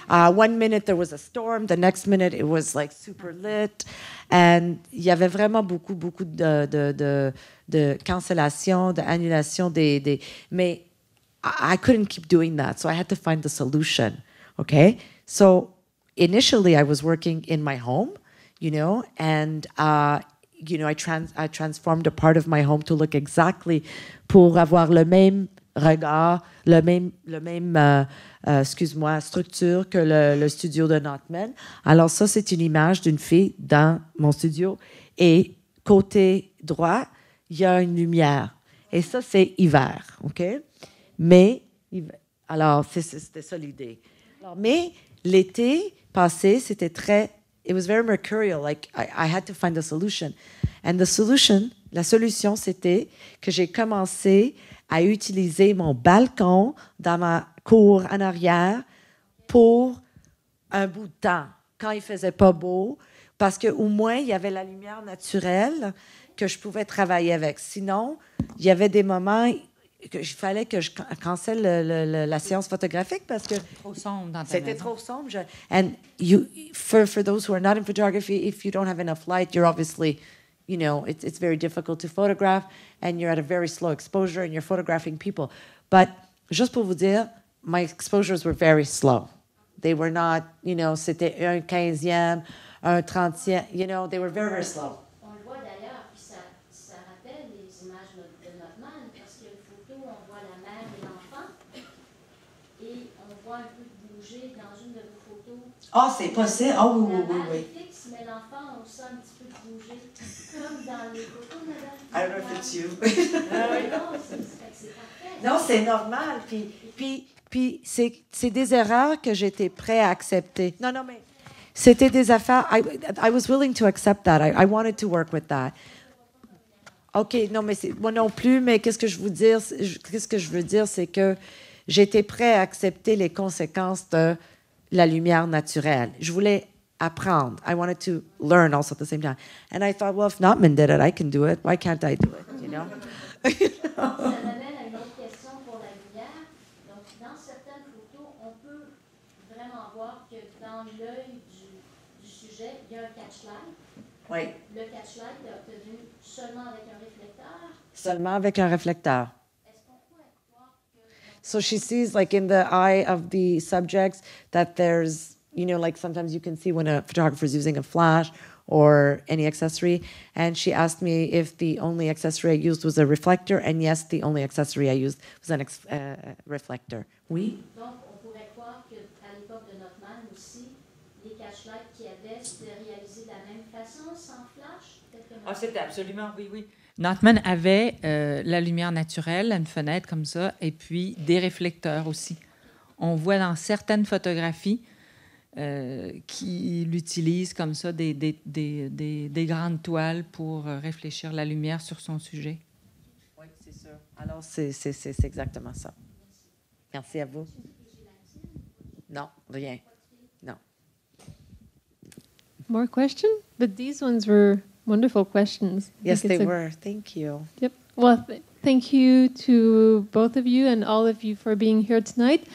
[SPEAKER 1] Uh, one minute there was a storm, the next minute it was like super lit. And il y avait vraiment beaucoup, beaucoup de, de, de, de cancellations, d'annulations. Des, des, mais I I couldn't keep doing that, so I had to find the solution. Okay, so initially I was working in my home, you know, and uh, you know I trans I transformed a part of my home to look exactly pour avoir le même regard, le même euh, euh, excuse-moi structure que le, le studio de Notman. Alors ça c'est une image d'une fille dans mon studio et côté droit il y a une lumière et ça c'est hiver, ok? Mais, alors, c'était ça l'idée. Mais l'été passé, c'était très, it was very mercurial, like I, I had to find a solution. And the solution, la solution, c'était que j'ai commencé à utiliser mon balcon dans ma cour en arrière pour un bout de temps, quand il faisait pas beau, parce qu'au moins, il y avait la lumière naturelle que je pouvais travailler avec. Sinon, il y avait des moments que il fallait que je can- cancelle le- le- la séance photographique parce que
[SPEAKER 2] Trop sombre dans ta
[SPEAKER 1] c'était trop sombre. Je- and you, for, for those who are not in photography, if you don't have enough light, you're obviously, you know, it's, it's very difficult to photograph and you're at a very slow exposure and you're photographing people. But just pour vous dire, my exposures were very slow. They were not, you know, c'était un quinzième, un trentième, you know, they were very, very slow.
[SPEAKER 9] On le voit d'ailleurs, puis ça, ça rappelle les images de, de Notman, parce qu'il y a une photo, on voit la mère et l'enfant, et on voit un peu bouger dans une de vos photos.
[SPEAKER 8] Ah, c'est possible. Ah oui, oui, oui, oui.
[SPEAKER 9] est fixe, mais l'enfant, on sent un petit peu bouger, comme dans les photos, madame.
[SPEAKER 8] I it's you.
[SPEAKER 9] Non, c'est.
[SPEAKER 1] Non, c'est normal. Puis, puis, puis c'est, des erreurs que j'étais prêt à accepter. Non, non, mais c'était des affaires. I, I was willing to accept that. I, I wanted to work with that. OK, non, mais moi non plus, mais qu'est-ce que je veux dire? Qu'est-ce que je veux dire, c'est que j'étais prêt à accepter les conséquences de la lumière naturelle. Je voulais apprendre. I wanted to learn also at the same time. And I thought, well, if Notman did it, I can do it. Why can't I do it? You know?
[SPEAKER 9] Ça m'amène à une autre question pour la lumière. Donc, dans certaines photos, on peut vraiment voir que dans l'œil du, du sujet, il y a un catchlight.
[SPEAKER 1] Oui.
[SPEAKER 9] Le catchlight est obtenu seulement avec un réflecteur?
[SPEAKER 1] Seulement avec un réflecteur. So she sees, like in the eye of the subjects, that there's, you know, like sometimes you can see when a photographer is using a flash or any accessory. And she asked me if the only accessory I used was a reflector. And yes, the only accessory I used was an ex- uh, reflector. Oui.
[SPEAKER 9] Donc, on pourrait croire qu'à l'époque de Notman aussi, les catchlights qu'il y avait, c'était réalisé de la même façon, sans flash.
[SPEAKER 2] Ah, c'était absolument, oui, oui. Notman avait euh, la lumière naturelle, une fenêtre comme ça, et puis des réflecteurs aussi. On voit dans certaines photographies euh, qu'il utilise comme ça des, des, des, des, des grandes toiles pour euh, réfléchir la lumière sur son sujet.
[SPEAKER 1] Oui, c'est sûr. Alors, c'est, exactement ça. Merci à vous. Non, rien. Non.
[SPEAKER 3] More question? But these ones were wonderful questions. I
[SPEAKER 1] Yes, they
[SPEAKER 3] a-
[SPEAKER 1] were. Thank you.
[SPEAKER 3] Yep. Well, th- thank you to both of you and all of you for being here tonight.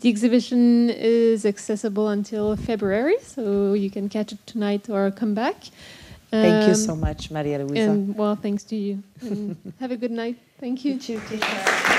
[SPEAKER 3] The exhibition is accessible until February, so you can catch it tonight or come back.
[SPEAKER 1] Thank you
[SPEAKER 3] Um,
[SPEAKER 1] so much, Maria Luisa.
[SPEAKER 3] And well, thanks to you. And have a good night. Thank you.
[SPEAKER 1] You too. Take care.